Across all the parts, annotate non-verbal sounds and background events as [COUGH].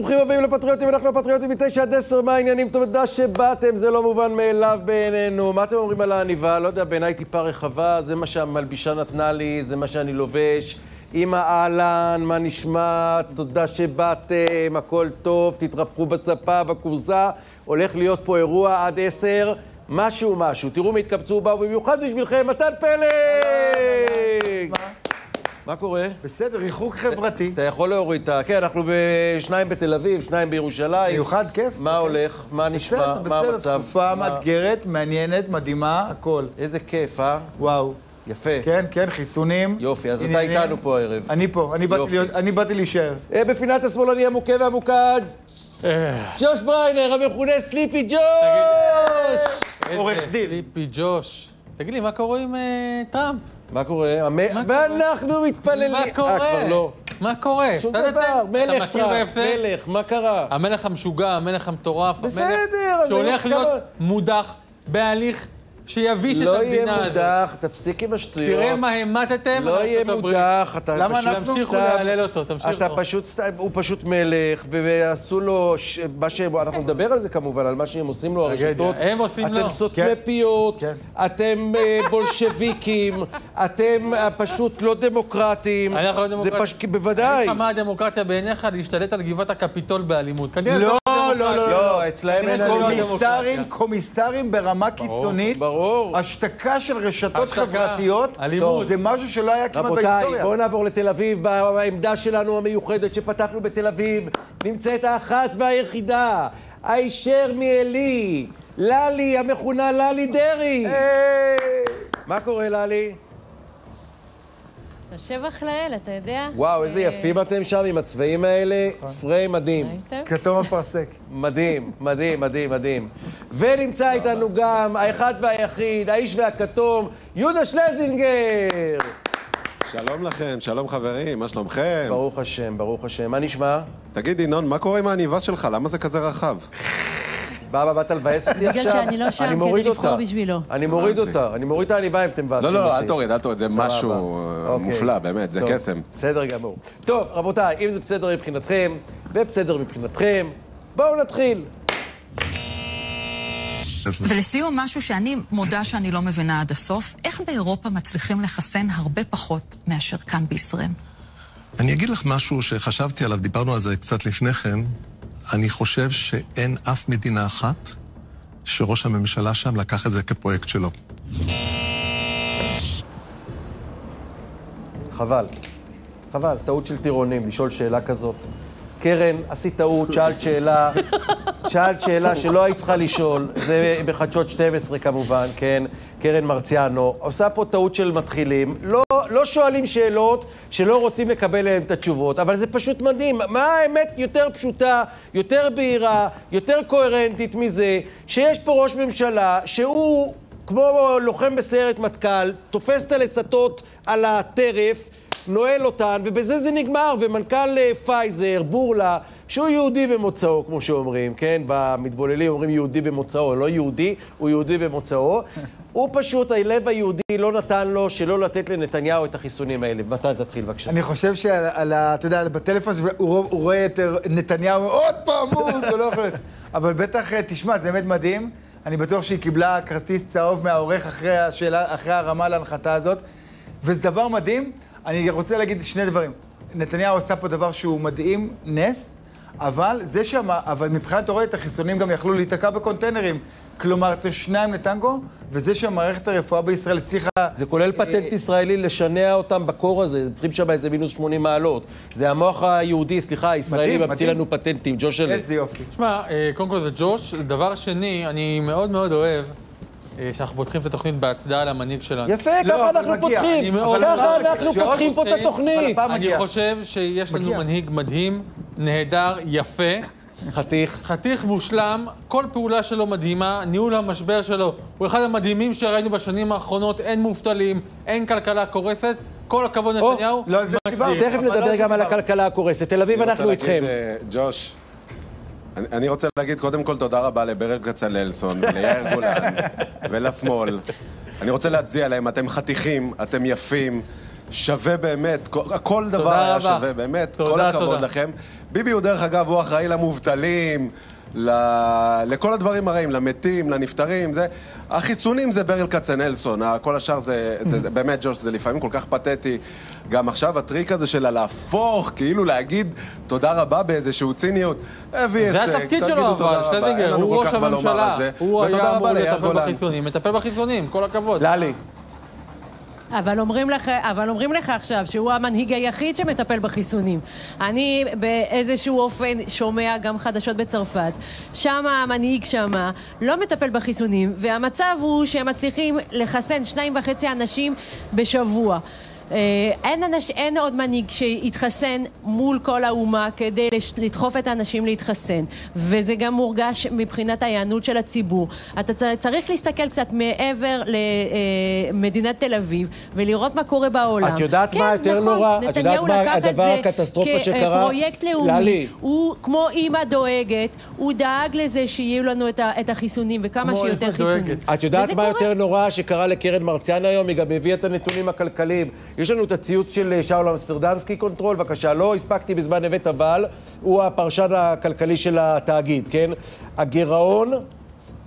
וברוכים הבאים לפטריוטים, אנחנו הפטריוטים מתשע עד עשר, מה העניינים? תודה שבאתם, זה לא מובן מאליו בעינינו. מה אתם אומרים על העניבה? לא יודע, בעיניי טיפה רחבה, זה מה שהמלבישה נתנה לי, זה מה שאני לובש. אמא אהלן, מה נשמע? תודה שבאתם, הכל טוב, תתרווחו בספה, בכורסה. הולך להיות פה אירוע עד עשר, משהו משהו. תראו מי התקבצו, באו במיוחד בשבילכם, מתן פלג! מה קורה? בסדר, ריחוק חברתי. אתה יכול להוריד את ה... כן, אנחנו בשניים בתל אביב, שניים בירושלים. מיוחד, כיף. מה הולך? מה נשמע? בסדר, מה בסדר, המצב? תקופה מה- מאתגרת, מעניינת, מדהימה, הכל. איזה כיף, אה? וואו. יפה. כן, כן, חיסונים. יופי, אז אתה. איתנו פה הערב. אני פה, אני באתי יופי. להיות- אני באתי להישאר. אה, בפינת השמאלני המוכה והמוקד, ג'וש בריינר, המכונה סליפי ג'וש! עורך דין. ליפי ג'וש. תגיד לי, מה קורה עם אה, טראמפ? מה קורה? מה קורה? ואנחנו מתפללים... מה קורה? אה, כבר לא. מה קורה? שום דבר, מלך טראמפ? מלך, מה קרה? המלך המשוגע, המלך המטורף, המלך שהולך להיות מודח בהליך שיביש את לא המדינה יהיה הזאת. מודח, תפסיק עם השטויות. תראה מה המטתם לא יהיה. מודח, אתה למה פשוט אנחנו- תמשיכו סתם- להלל אותו, תמשיכו. אתה פשוט סתם, הוא פשוט מלך, ועשו לו, ש- מה שהם, אנחנו נדבר על זה כמובן, על מה שהם עושים לו. הרשתות. הם עושים לו. אתם סותמי כן. פיות, כן. אתם אה, בולשביקים, אתם אה, פשוט לא דמוקרטיים. אנחנו לא זה דמוקרטים. פשוט, בוודאי. אני לך מה הדמוקרטיה בעיניך להשתלט על גבעת הקפיטול באלימות. כנראה לא, לא, דמוקרטיה. לא, לא, אצלהם אין לא. קומיסרים, דמוקרטיה. קומיסרים ברמה קיצונית. ברור. השתקה של רשתות חברתיות. זה משהו שלא היה כמעט רבותיי, בהיסטוריה. בואו נעבור לתל אביב. בעמדה שלנו המיוחדת שפתחנו בתל אביב נמצאת האחת והיחידה, הישר מעלי, ללי, המכונה ללי דרעי. מה קורה, ללי? אז שבח לאל, אתה יודע? וואו, איזה אה, יפים אתם שם עם הצבעים האלה. פריים מדהים. ראיתם? כתום אפרסק. מדהים, מדהים, מדהים, מדהים. ונמצא איתנו גם האחד והיחיד, האיש והכתום, יהודה שלזינגר. שלום לכם, שלום חברים, מה שלומכם? ברוך השם, ברוך השם. מה נשמע? תגיד, ינון, מה קורה עם העניבה שלך? למה זה כזה רחב? באה, באת לבאס אותי בגלל עכשיו? שאני לא שם אני כדי לבחור. בשבילו. אני מוריד אותה, אני מוריד את העניבה אם אתם מבאסים לא, אותי. לא, אל תוריד, אל תוריד, זה. משהו אה, אוקיי. מופלא, באמת, זה קסם. בסדר גמור. טוב, רבותיי, אם זה בסדר מבחינתכם, ובסדר מבחינתכם, בואו נתחיל. ולסיום, משהו שאני מודה שאני לא מבינה עד הסוף, איך באירופה מצליחים לחסן הרבה פחות מאשר כאן בישראל? אני אגיד לך משהו שחשבתי עליו, דיברנו על זה קצת לפני כן. אני חושב שאין אף מדינה אחת שראש הממשלה שם לקח את זה כפרויקט שלו. חבל. חבל, טעות של טירונים, לשאול שאלה כזאת. קרן, עשית טעות, שאלת שאלה, שאלת שאלה שלא היית צריכה לשאול, זה בחדשות 12 כמובן, כן, קרן מרציאנו, עושה פה טעות של מתחילים, לא, לא שואלים שאלות שלא רוצים לקבל עליהן את התשובות, אבל זה פשוט מדהים, מה האמת יותר פשוטה, יותר בהירה, יותר קוהרנטית מזה, שיש פה ראש ממשלה שהוא... כמו לוחם בסיירת מטכ"ל, תופס את הלסתות על הטרף, נועל אותן, ובזה זה נגמר. ומנכ"ל אה, פייזר, בורלה, שהוא יהודי במוצאו, כמו שאומרים, כן? במתבוללים אומרים יהודי במוצאו, לא יהודי, הוא יהודי במוצאו. הוא פשוט, הלב היהודי לא נתן לו שלא לתת לנתניהו את החיסונים האלה. מתן, תתחיל בבקשה. אני חושב שעל, על ה- אתה יודע, בטלפון הוא, רוא- הוא רואה את נתניהו, עוד פעם [LAUGHS] הוא, לא יכול להיות. אבל בטח, אה, תשמע, זה באמת מדהים. אני בטוח שהיא קיבלה כרטיס צהוב מהעורך אחרי, השאלה, אחרי הרמה להנחתה הזאת. וזה דבר מדהים. אני רוצה להגיד שני דברים. נתניהו עשה פה דבר שהוא מדהים, נס, אבל זה שם, אבל מבחינת תיאורטית החיסונים גם יכלו להיתקע בקונטיינרים. כלומר, צריך שניים לטנגו, וזה שמערכת הרפואה בישראל הצליחה... זה כולל פטנט ישראלי לשנע אותם בקור הזה, הם צריכים שם איזה מינוס 80 מעלות. זה המוח היהודי, סליחה, הישראלי ממציא. לנו פטנטים, ג'ושלה. איזה יופי. תשמע, אה, קודם כל זה ג'וש. דבר שני, אני מאוד מאוד אוהב אה, שאנחנו פותחים את התוכנית בהצדעה למנהיג שלנו. יפה, לא, ככה אנחנו מגיע. פותחים. ככה אנחנו פותחים פה את התוכנית. אני מגיע. חושב שיש לנו מגיע. מנהיג מדהים, נהדר, יפה, חתיך. חתיך מושלם, כל פעולה שלו מדהימה, ניהול המשבר שלו הוא אחד המדהימים שראינו בשנים האחרונות, אין מובטלים, אין כלכלה קורסת, כל הכבוד נתניהו, לא, זה. דיברנו. תכף אבל נדבר לא גם על. הכלכלה הקורסת. תל אביב, אנחנו איתכם. אה, ג'וש, אני- רוצה להגיד קודם כל תודה רבה לברל כצללסון, וליאיר גולן, ולשמאל. אני רוצה להצדיע להם, אתם חתיכים, אתם יפים, שווה באמת, כל, כל דבר היה רבה. שווה, באמת, תודה, כל הכבוד תודה. לכם. ביבי הוא דרך אגב, הוא אחראי למובטלים, ל... לכל הדברים הרעים, למתים, לנפטרים, זה... החיסונים זה ברל כצנלסון, כל השאר זה, זה, זה באמת, ג'וש, זה לפעמים כל כך פתטי. גם עכשיו הטריק הזה של להפוך, כאילו להגיד תודה רבה באיזשהו ציניות, הביא זה הישג, התפקיד תגידו שלו, תודה אבל שטדינגר, לנו הוא כל ראש כך מה לומר הממשלה. על זה. הוא ותודה היה אמור לטפל. בחיסונים, מטפל בחיסונים, כל הכבוד. ללי, אבל אומרים, לך, אבל אומרים לך עכשיו שהוא המנהיג היחיד שמטפל בחיסונים. אני באיזשהו אופן שומע גם חדשות בצרפת. שם המנהיג שם לא מטפל בחיסונים, והמצב הוא שהם מצליחים לחסן שניים וחצי אנשים בשבוע. אה, אין, אנש, אין עוד מנהיג שיתחסן מול כל האומה כדי לש- לדחוף את האנשים להתחסן וזה גם מורגש מבחינת ההיענות של הציבור. אתה צריך להסתכל קצת מעבר למדינת תל אביב ולראות מה קורה בעולם. את יודעת כן, מה יותר נכון, נורא? את יודעת מה הדבר הקטסטרופה שקרה? כפרויקט לאומי. ללי. הוא כמו אימא דואגת, הוא דאג לזה שיהיו לנו את ה- את החיסונים וכמה שיותר. חיסונים. את יודעת מה קורה. יותר נורא שקרה לקרן מרציאנו היום? היא גם הביאה את הנתונים הכלכליים. יש לנו את הציוץ של אה, שאול אמסטרדמסקי קונטרול, בבקשה. לא הספקתי בזמן אמת, אבל הוא הפרשן הכלכלי של התאגיד, כן? הגירעון,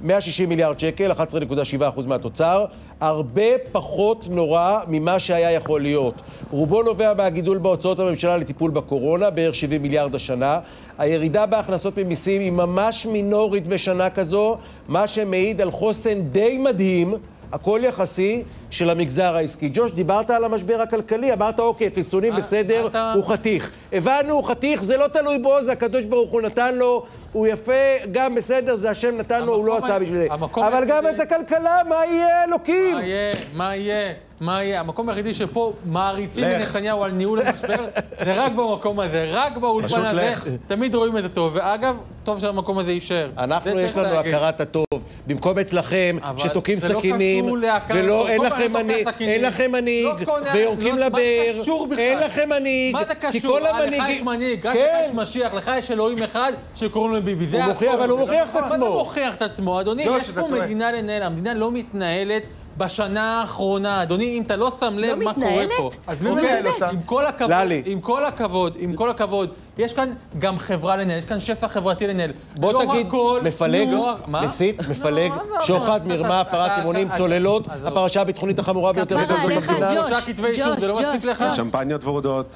160 מיליארד שקל, 11.7% מהתוצר, הרבה פחות נורא ממה שהיה יכול להיות. רובו נובע מהגידול בהוצאות הממשלה לטיפול בקורונה, בערך 70 מיליארד השנה. הירידה בהכנסות ממיסים היא ממש מינורית בשנה כזו, מה שמעיד על חוסן די מדהים, הכל יחסי, של המגזר העסקי. ג'וש, דיברת על המשבר הכלכלי, אמרת, אוקיי, חיסונים אה, בסדר, אתה- הוא חתיך. הבנו, הוא חתיך, זה לא תלוי בו, זה הקדוש ברוך הוא נתן לו, הוא יפה, גם בסדר, זה השם נתן לו, הוא לא עשה בשביל זה. אבל גם את הכלכלה, מה יהיה, אלוקים? מה יהיה? מה יהיה? מה יהיה? המקום היחידי שפה מעריצים. את נתניהו על ניהול המשבר, זה רק במקום הזה, רק באולפן הזה. לך. תמיד רואים את הטוב. ואגב, טוב שהמקום הזה יישאר. אנחנו, יש לנו להגיד. הכרת הטוב. במקום אצלכם, אבל שתוקעים לא סכינים, להכרת ולא. אין כל לכם מנהיג, סכינים. אין לכם מנהיג, לא ויורקים לא- לבאר? אין לכם מנהיג, מה זה כי קשור? כל אה, לך. יש מנהיג, רק לך כן, יש משיח, לך יש אלוהים אחד שקוראים לו ביבי. זה הוא מוכיח. אבל הוא מוכיח את מה עצמו. זה מוכיח את עצמו? אדוני, יש פה. מדינה לנהל, המדינה לא מתנהלת. בשנה האחרונה, אדוני, אם אתה לא שם לב מה קורה מתנהלת? פה. אז מי אוקיי? מנהל אותה? עם כל הכבוד, ללי. עם כל הכבוד, עם כל הכבוד, יש כאן גם חברה לנהל, יש כאן שפע חברתי לנהל. בוא לא תגיד, הכל- מפלג, לא מה? מסית, לא, מפלג, מה זה שוחד, אתה- מרמה, הפרת אמונים, צוללות. הפרשה הביטחונית החמורה ביותר בתולדות המדינה. שלושה כתבי אישום, זה לא ג'וש, מספיק לך? ג'וש. שמפניות ורודות.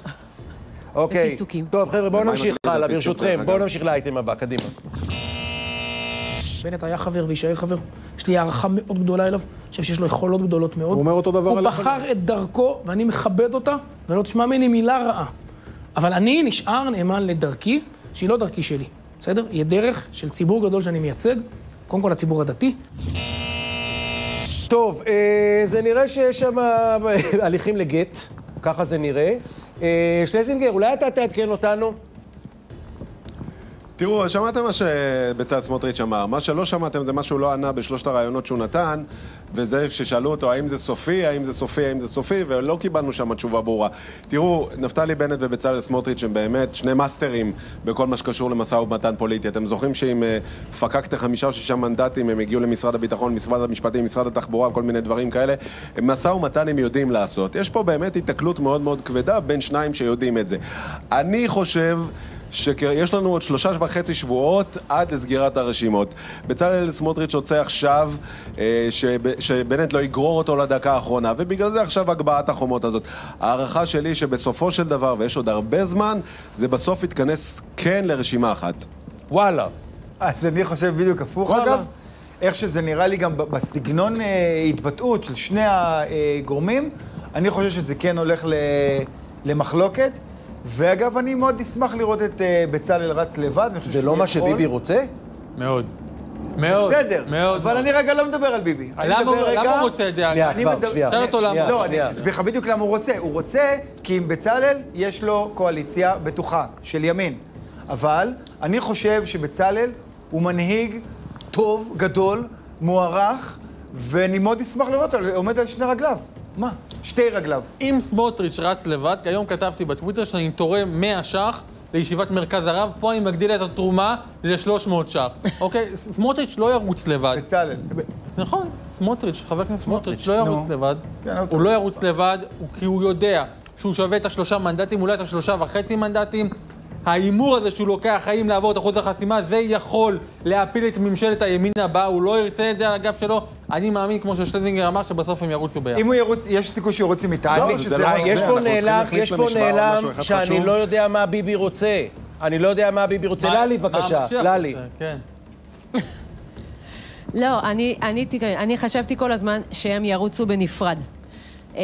אוקיי. טוב חבר'ה, בואו נמשיך הלאה, ברשותכם, בואו? נמשיך לאייטם הבא, קדימה. בנט היה חבר ויישאר חבר. יש לי הערכה מאוד גדולה אליו, אני חושב שיש לו יכולות גדולות מאוד. הוא אומר אותו דבר הוא עליך. בחר את דרכו, ואני מכבד אותה, ולא תשמע ממני מילה רעה. אבל אני נשאר נאמן לדרכי, שהיא לא דרכי שלי, בסדר? היא דרך של ציבור גדול שאני מייצג, קודם כל הציבור הדתי. טוב, אה, זה נראה שיש שם אה, הליכים לגט, ככה זה נראה. אה, שלזינגר, אולי אתה תעדכן אותנו? תראו, שמעתם מה שבצלאל סמוטריץ' אמר. מה שלא שמעתם זה מה שהוא לא ענה בשלושת הרעיונות שהוא נתן, וזה כששאלו אותו האם זה סופי, האם זה סופי, האם זה סופי, ולא קיבלנו שם תשובה ברורה. תראו, נפתלי בנט ובצלאל סמוטריץ' הם באמת שני מאסטרים בכל מה שקשור למשא ומתן פוליטי. אתם זוכרים שאם אה, פקקת חמישה או שישה מנדטים, הם הגיעו למשרד הביטחון, משרד המשפטים, משרד התחבורה, כל מיני דברים כאלה. משא ומתן הם יודעים לעשות. יש פה באמת התקלות מאוד מאוד כבדה בין שניים שיודעים את זה. אני חושב... שיש לנו עוד שלושה וחצי שבועות עד לסגירת הרשימות. בצלאל סמוטריץ' רוצה עכשיו אה, שב, שבנט לא יגרור אותו לדקה האחרונה, ובגלל זה עכשיו הגבהת החומות הזאת. ההערכה שלי שבסופו של דבר, ויש עוד הרבה זמן, זה בסוף יתכנס כן לרשימה אחת. וואלה. אז אני חושב בדיוק הפוך, וואלה. אגב. איך שזה נראה לי גם בסגנון אה, התבטאות של שני הגורמים, אני חושב שזה כן הולך ל- למחלוקת. ואגב, אני מאוד אשמח לראות את אה, בצלאל רץ לבד. זה לא מה יכול. שביבי רוצה? מאוד. מאוד. בסדר, מאוד. אבל אני רגע לא מדבר על ביבי. למה מדבר הוא- רגע... למה הוא רוצה את זה? שנייה, אני כבר, מדבר- שנייה. תשאל אותו למה. שנייה, לא, אני. אסביר לך בדיוק למה הוא רוצה. הוא רוצה כי עם בצלאל יש לו קואליציה בטוחה של ימין. אבל אני חושב שבצלאל הוא מנהיג טוב, גדול, מוערך, ואני מאוד אשמח לראות אותו עומד על שני רגליו. מה? שתי רגליו. אם סמוטריץ' רץ לבד, כי היום כתבתי בטוויטר שאני תורם 100 ש"ח לישיבת מרכז הרב, פה אני מגדיל את התרומה ל-300 ש"ח. [LAUGHS] אוקיי? סמוטריץ' לא ירוץ לבד. בצלאל. נכון, סמוטריץ', חבר הכנסת סמוטריץ', לא ירוץ נו. לבד. כן, הוא לא ירוץ לבד, כי הוא יודע שהוא שווה את השלושה מנדטים, אולי את השלושה וחצי מנדטים. ההימור הזה שהוא לוקח, האם לעבור את אחוז החסימה, זה יכול להפיל את ממשלת הימין הבאה, הוא לא ירצה את זה על הגב שלו. אני מאמין, כמו ששלזינגר אמר, שבסוף הם ירוצו ביחד. אם הוא ירוץ, יש סיכוי שהוא ירוץ עם אני- שזה... לא לא- יש פה נעלם, יש פה נעלם שאני. לא יודע מה ביבי רוצה. אני לא יודע מה ביבי רוצה. ללי, בבקשה. ללי. כן. [LAUGHS] לא, אני, אני, תראה, אני חשבתי כל הזמן שהם ירוצו בנפרד. אה,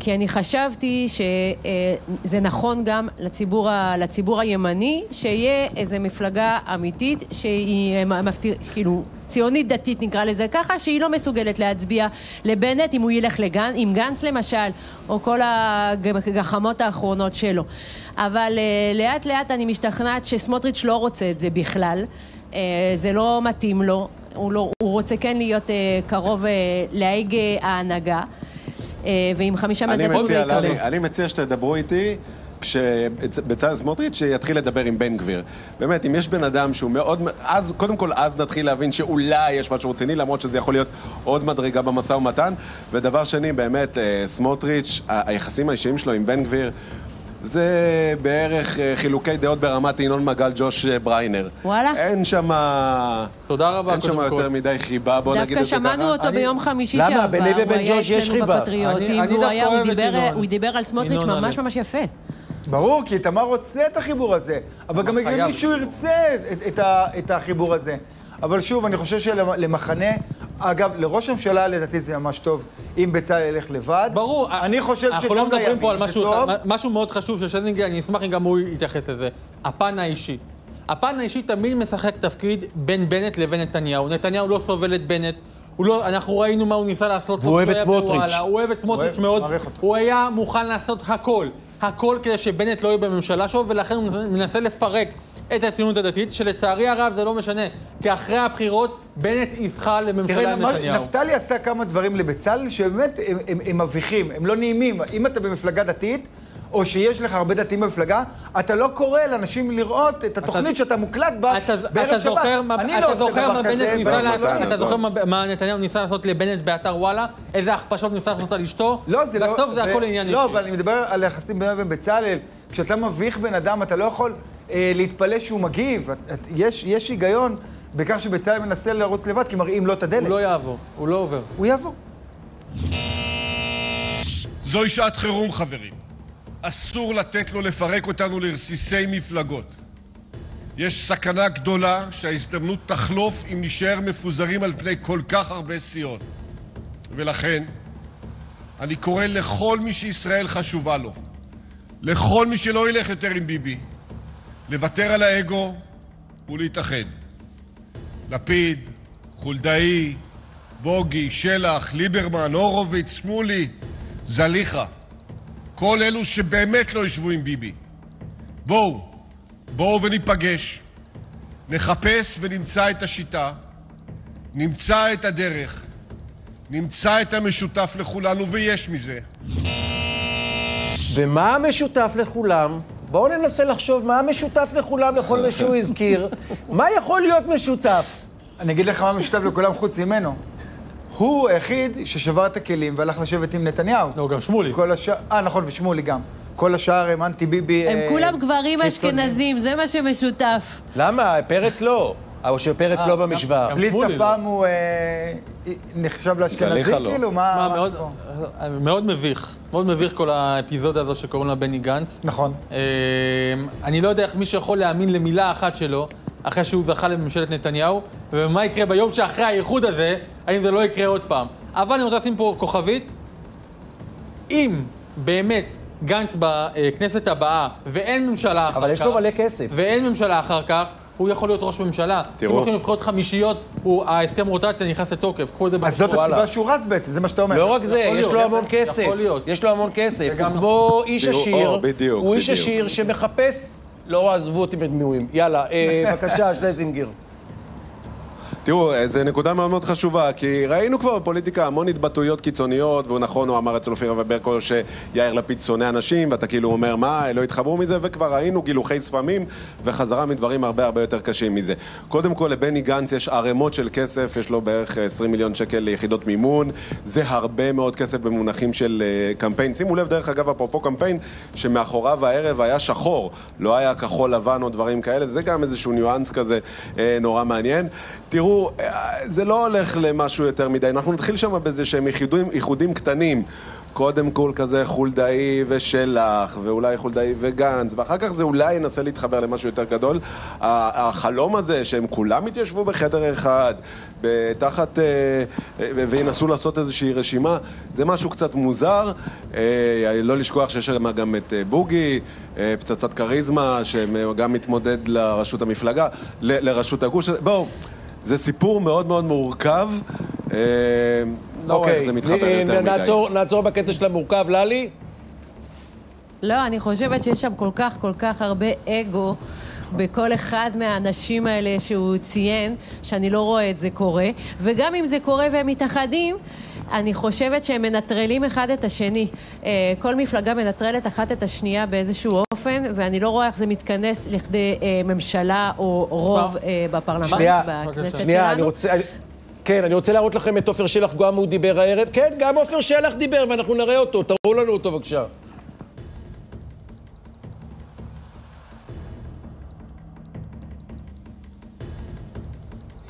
כי אני חשבתי שזה נכון גם לציבור, ה, לציבור הימני, שיהיה איזו מפלגה אמיתית שהיא אה, מפתיר, כאילו ציונית דתית נקרא לזה ככה, שהיא לא מסוגלת להצביע לבנט אם הוא ילך לגן, עם גנץ למשל, או כל הגחמות האחרונות שלו. אבל אה, לאט לאט אני משתכנעת שסמוטריץ' לא רוצה את זה בכלל. אה, זה לא מתאים לו, הוא, לא, הוא רוצה כן להיות אה, קרוב אה, להגה ההנהגה. אה, ועם חמישה יקבל. ללי, אני מציע שתדברו איתי. כשבצלאל סמוטריץ' שיתחיל לדבר עם בן גביר. באמת, אם יש בן אדם שהוא מאוד... אז, קודם כל, אז נתחיל להבין שאולי יש משהו רציני, למרות שזה יכול להיות עוד מדרגה במשא ומתן. ודבר שני, באמת, אה, סמוטריץ', היחסים האישיים שלו עם בן גביר, זה בערך אה, חילוקי דעות ברמת ינון מגל ג'וש אה, בריינר. וואלה? אין שם... תודה רבה, אין שם. יותר מדי חיבה, בוא נגיד דווקא את זה ככה. שמענו אותו ביום חמישי למה? שעבר, ביני ובין היה ג'וש יש חיבה. בפטריוטים, אני- אני דווקא היה, הוא את דיבר, על סמוטריץ' ממש. ממש יפה. ברור, כי איתמר רוצה את החיבור הזה, אבל גם. הגיוני שהוא ירצה את, את, את החיבור הזה. אבל שוב, אני חושב שלמחנה, אגב, לראש הממשלה לדעתי זה ממש טוב אם בצלאל ילך לבד. ברור, אני חושב אנחנו שגם לא מדברים לימין פה על זה משהו, טוב. משהו מאוד חשוב של שלזינגר, אני אשמח אם גם הוא יתייחס לזה. הפן האישי. הפן האישי תמיד משחק תפקיד בין בנט לבין נתניהו. נתניהו לא סובל את בנט. הוא לא, אנחנו ראינו מה הוא ניסה לעשות. והוא אוהב את סמוטריץ'. הוא אוהב את סמוטריץ' מאוד. הוא היה מוכן לעשות הכל. הכל כדי שבנט לא יהיה בממשלה שלו, ולכן הוא מנסה לפרק את הציונות הדתית, שלצערי הרב זה לא משנה. כי אחרי הבחירות, בנט יזכה לממשלה תראה, עם נתניהו. נפתלי עשה כמה דברים לבצלאל שבאמת הם, הם, הם מביכים, הם לא נעימים. אם אתה במפלגה דתית, או שיש לך הרבה דתיים במפלגה, אתה לא קורא לאנשים לראות את התוכנית שאתה מוקלט בה אתה, בערב אתה שבת. מה, אני אתה לא זוכר עושה מה דבר בנט כזה. ניסה לעשות? לא- אתה עזוב. זוכר מה, מה נתניהו ניסה לעשות לבנט באתר וואלה? איזה הכפשות ניסה לעשות על אשתו? לא, זה לא... בסוף זה הכל עניין אישי. לא, אבל אני מדבר על היחסים בינו ובין בצלאל. כשאתה מביך בן אדם, אתה לא יכול להתפלא שהוא מגיב. את- את- יש, יש היגיון בכך שבצלאל מנסה לרוץ לבד, כי מראים לו את הדלת. הוא לא יעבור, הוא לא עובר. הוא יבוא. זוהי שעת חירום, חברים. אסור לתת לו לפרק אותנו לרסיסי מפלגות. יש סכנה גדולה שההזדמנות תחלוף אם נישאר מפוזרים על פני כל כך הרבה סיעות. ולכן, אני קורא לכל מי שישראל חשובה לו, לכל מי שלא ילך יותר עם ביבי, לוותר על האגו ולהתאחד. לפיד, חולדאי, בוגי, שלח, ליברמן, הורוביץ, שמולי, זליכה. כל אלו שבאמת לא ישבו עם ביבי. בואו, בואו וניפגש. נחפש ונמצא את השיטה, נמצא את הדרך, נמצא את המשותף לכולנו, ויש מזה. ומה המשותף לכולם? בואו ננסה לחשוב מה המשותף לכולם, לכל מה שהוא הזכיר. מה יכול להיות משותף? אני אגיד לך מה משותף לכולם חוץ ממנו. הוא היחיד ששבר את הכלים והלך לשבת עם נתניהו. לא, גם שמולי. כל השאר... אה, נכון, ושמולי גם. כל השאר הם אנטי ביבי. הם אה, כולם גברים. אשכנזים, זה מה שמשותף. למה? פרץ לא. או שפרץ לא במשוואה. גם בלי שפם הוא אה, נחשב לאשכנזי, לא. כאילו? מה... מה מאוד, מביך. מאוד מביך כל האפיזודה הזו שקוראים לה בני גנץ. נכון. אני לא יודע איך מישהו יכול להאמין למילה אחת שלו, אחרי שהוא זכה לממשלת נתניהו, ומה יקרה ביום שאחרי האיחוד הזה, האם זה לא יקרה עוד פעם. אבל אני רוצה לשים פה כוכבית, אם באמת גנץ בכנסת הבאה, ואין ממשלה אחר כך, אבל יש לו מלא כסף. ואין ממשלה אחר כך, הוא יכול להיות ראש ממשלה. תראו. אם הולכים לבחירות חמישיות, הוא- ההסכם רוטציה נכנס לתוקף. קחו את זה אז זאת. הסיבה שהוא רץ בעצם, זה מה שאתה אומר. לא רק זה, יש להיות. לו המון כסף. יכול להיות. יש לו המון כסף. הוא כמו איש עשיר. הוא איש. עשיר שמחפש... לא, עזבו אותי בדמויים. יאללה, אה, [LAUGHS] בבקשה, שלזינגר. תראו, אה, זו נקודה מאוד מאוד חשובה, כי ראינו כבר בפוליטיקה המון התבטאויות קיצוניות, והוא נכון, הוא אמר אצל אופירה וברקו שיאיר לפיד שונא אנשים, ואתה כאילו אומר, מה, לא התחברו מזה, וכבר ראינו גילוחי ספמים, וחזרה מדברים הרבה הרבה יותר קשים מזה. קודם כל, לבני גנץ יש ערימות של כסף, יש לו בערך 20 מיליון שקל ליחידות מימון, זה הרבה מאוד כסף במונחים של אה, קמפיין. שימו לב, דרך אגב, אפרופו קמפיין, שמאחוריו הערב היה שחור, לא היה כחול לבן או דברים כאלה, זה גם איזשהו ניואנס כזה אה, נורא מעניין. תראו, אה, זה לא הולך למשהו יותר מדי, אנחנו נתחיל שם באיזה שהם איחודים, איחודים קטנים. קודם כל כזה חולדאי ושלח, ואולי חולדאי וגנץ, ואחר כך זה אולי ינסה להתחבר למשהו יותר גדול. החלום הזה שהם כולם יתיישבו בחדר אחד, תחת... אה, וינסו לעשות איזושהי רשימה, זה משהו קצת מוזר. אה, לא לשכוח שיש שם גם את בוגי, פצצת כריזמה, שגם מתמודד לראשות המפלגה, לראשות הגוש. בואו, זה סיפור מאוד מאוד מורכב. אה, לא רואה איך זה מתחבר אוקיי, יותר מדי. נעצור, נעצור בקטע של המורכב. ללי? לא, אני חושבת שיש שם כל כך כל כך הרבה אגו בכל אחד מהאנשים האלה שהוא ציין, שאני לא רואה את זה קורה. וגם אם זה קורה והם מתאחדים, אני חושבת שהם מנטרלים אחד את השני. אה, כל מפלגה מנטרלת אחת את השנייה באיזשהו אופן, ואני לא רואה איך זה מתכנס לכדי אה, ממשלה או רוב אה, בפרלמנט, שנייה, בכנסת שנייה, אני שלנו. רוצה... אני- כן, אני רוצה להראות לכם את עופר שלח, גם הוא דיבר הערב. כן, גם עופר שלח דיבר, ואנחנו נראה אותו. תראו לנו אותו בבקשה.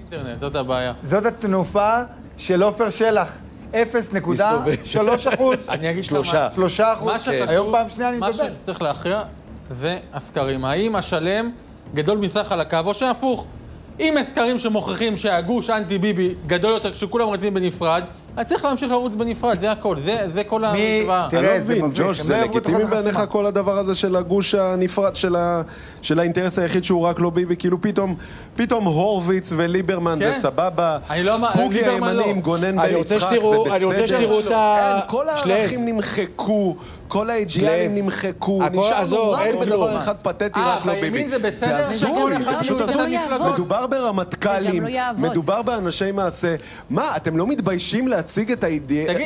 אינטרנט, זאת הבעיה. זאת התנופה של עופר שלח. 0.3 אחוז. אני אגיד שלושה. מה. שלושה אחוז. מה שחשוב, היום פעם שנייה אני מה מדבר. שצריך להכריע זה הסקרים. האם השלם גדול מסך על הקו, או שהפוך. אם יש סקרים שמוכיחים שהגוש אנטי ביבי גדול יותר כשכולם רצים בנפרד, אז צריך להמשיך לרוץ בנפרד, זה הכל, זה, זה כל המשוואה. תראה, אני לא זה מבין, ג'וש, זה לגיטימי. בעיניך כל הדבר הזה של הגוש הנפרד, של ה- של האינטרס היחיד שהוא רק לא ביבי? כאילו פתאום, פתאום הורוביץ וליברמן זה כן. סבבה, אני לא בוגי הימני לא. עם גונן בן יצחק, שתראו- זה אני רוצה בסדר? שתראו את ה- אין, כל. הערכים נמחקו, כל האידיאלים. נמחקו, נשארנו רק בדבר. אחד פתטי, אה, רק לא ביבי. בימין זה בסדר? זה הזוי, זה זה פשוט זה הזוי. מדובר זה ברמטכ"לים. מדובר באנשי מעשה. מה, אתם לא מתביישים להציג את האידיאל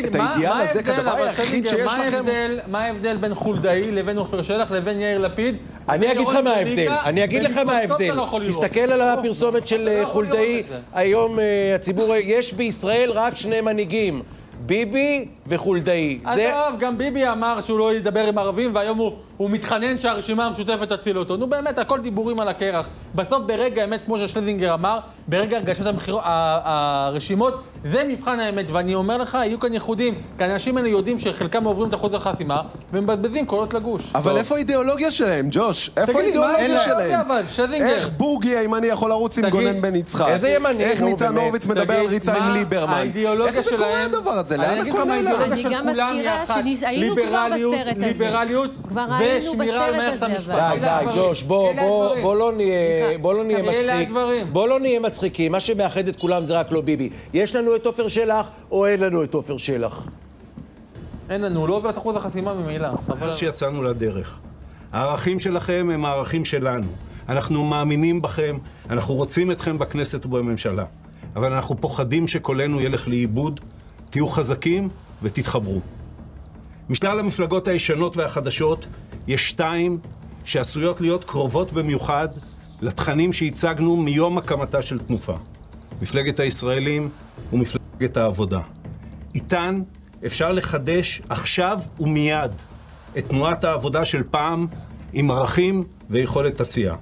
הזה כדבר היחיד שיש מה לכם? מה ההבדל בין חולדאי לבין עופר שלח לבין יאיר לפיד? אני אגיד לך מה ההבדל, אני אגיד לך מה ההבדל. לא. תסתכל על הפרסומת של לא אה, חולדאי. היום אה, הציבור, יש בישראל רק שני מנהיגים, ביבי וחולדאי. זה... עזוב, גם ביבי אמר שהוא לא ידבר עם ערבים, והיום הוא, הוא מתחנן שהרשימה המשותפת תציל אותו. נו באמת, הכל דיבורים על הקרח. בסוף, ברגע האמת, כמו ששלזינגר אמר, ברגע הגשת המחיר, הרשימות, זה מבחן האמת. ואני אומר לך, יהיו כאן ייחודים. כי האנשים האלה יודעים שחלקם עוברים את אחוז החסימה, ומבזבזים קולות לגוש. אבל איפה האידיאולוגיה שלהם, ג'וש? איפה האידיאולוגיה לה- שלהם? אבל, שלזינגר. איך בוגי הימני יכול לרוץ עם גונן בן יצחק? איזה ימני? איך ניצן. הורוביץ מדבר על ריצה עם ליברמן? איך זה קורה? הדבר הזה? לאן הכל נעלם? אני גם מזכירה. שהיינו כבר בסרט הזה. ליברליות ושמירה על מערכת המשפט. די, די. ג'וש, בוא, לא נהיה, לא מצחיק. בוא לא נהיה מצחיקים. מה שמאחד את כולם זה רק לא ביבי. יש לנו את עופר שלח, או אין לנו את עופר שלח? אין לנו, הוא לא עובר את אחוז החסימה ממילא. חבל מאז שיצאנו לדרך. הערכים שלכם הם הערכים שלנו. אנחנו מאמינים בכם, אנחנו רוצים אתכם בכנסת ובממשלה. אבל אנחנו פוחדים שקולנו ילך לאיבוד. תהיו חזקים ותתחברו. משלל המפלגות הישנות והחדשות, יש שתיים שעשויות להיות קרובות במיוחד לתכנים שהצגנו מיום הקמתה של תנופה. מפלגת הישראלים ומפלגת העבודה. איתן אפשר לחדש עכשיו ומיד את תנועת העבודה של פעם עם ערכים ויכולת עשייה.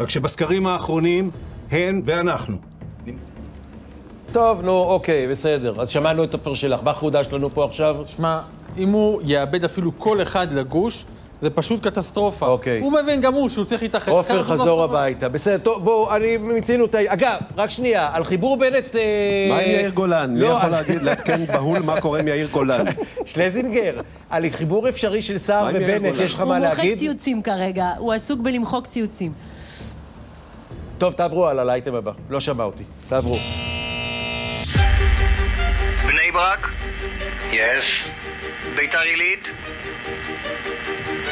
רק שבסקרים האחרונים הן ואנחנו טוב, נו, אוקיי, בסדר. אז שמענו את עופר שלח. מה חודש לנו פה עכשיו? שמע, אם הוא יאבד אפילו קול אחד לגוש, זה פשוט קטסטרופה. אוקיי. הוא מבין גם הוא שהוא צריך להתאחד. עופר הוא חזור לא- הביתה. בסדר, טוב, בואו, אני מיצינו את ה... אגב, רק שנייה, על חיבור בנט... אה, מה עם יאיר גולן? מי לא, יכול אז- להגיד, לעדכן בהול מה קורה עם יאיר גולן? [LAUGHS] שלזינגר, על חיבור אפשרי של סער ובנט? יש לך הוא מה מוחק להגיד? ציוצים כרגע, הוא עסוק בלמחוק ציוצים. טוב, תעברו הלאה לאייטם הבא. לא שמע אותי. תעברו. ברק? יס. ביתר עילית?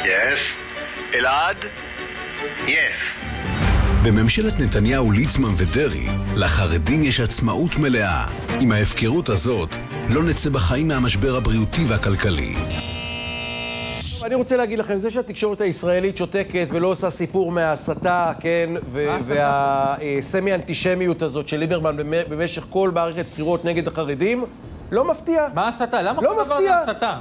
יס. אלעד? יס. בממשלת נתניהו, ליצמן ודרעי, לחרדים יש עצמאות מלאה. עם ההפקרות הזאת, לא נצא בחיים מהמשבר הבריאותי והכלכלי. אני רוצה להגיד לכם, זה שהתקשורת הישראלית שותקת ולא עושה סיפור מההסתה, כן, והסמי-אנטישמיות הזאת של ליברמן במ- במשך כל מערכת בחירות נגד החרדים, לא מפתיע. מה הסתה? למה לא כל דבר מפתיע. זה הסתה?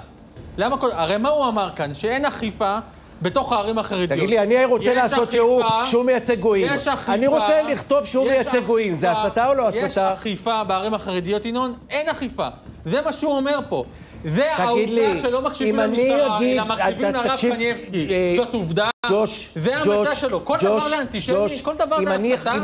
למה כל... הרי מה הוא אמר כאן? שאין אכיפה בתוך הערים החרדיות. תגיד לי, אני רוצה יש לעשות שהוא- שהוא מייצג גויים. יש אכיפה... אני רוצה לכתוב שהוא יש מייצג גויים. זה הסתה או לא יש הסתה? אכיפה בערים החרדיות, ינון? אין אכיפה. זה מה שהוא אומר פה. זה העובדה שלא מקשיבים למשטרה, אלא מקשיבים לרב קנייבסקי. אה, זאת עובדה. ג'וש, זה ההמלצה שלו. כל דבר זה אנטישמי, ג'וש, כל דבר הסתה.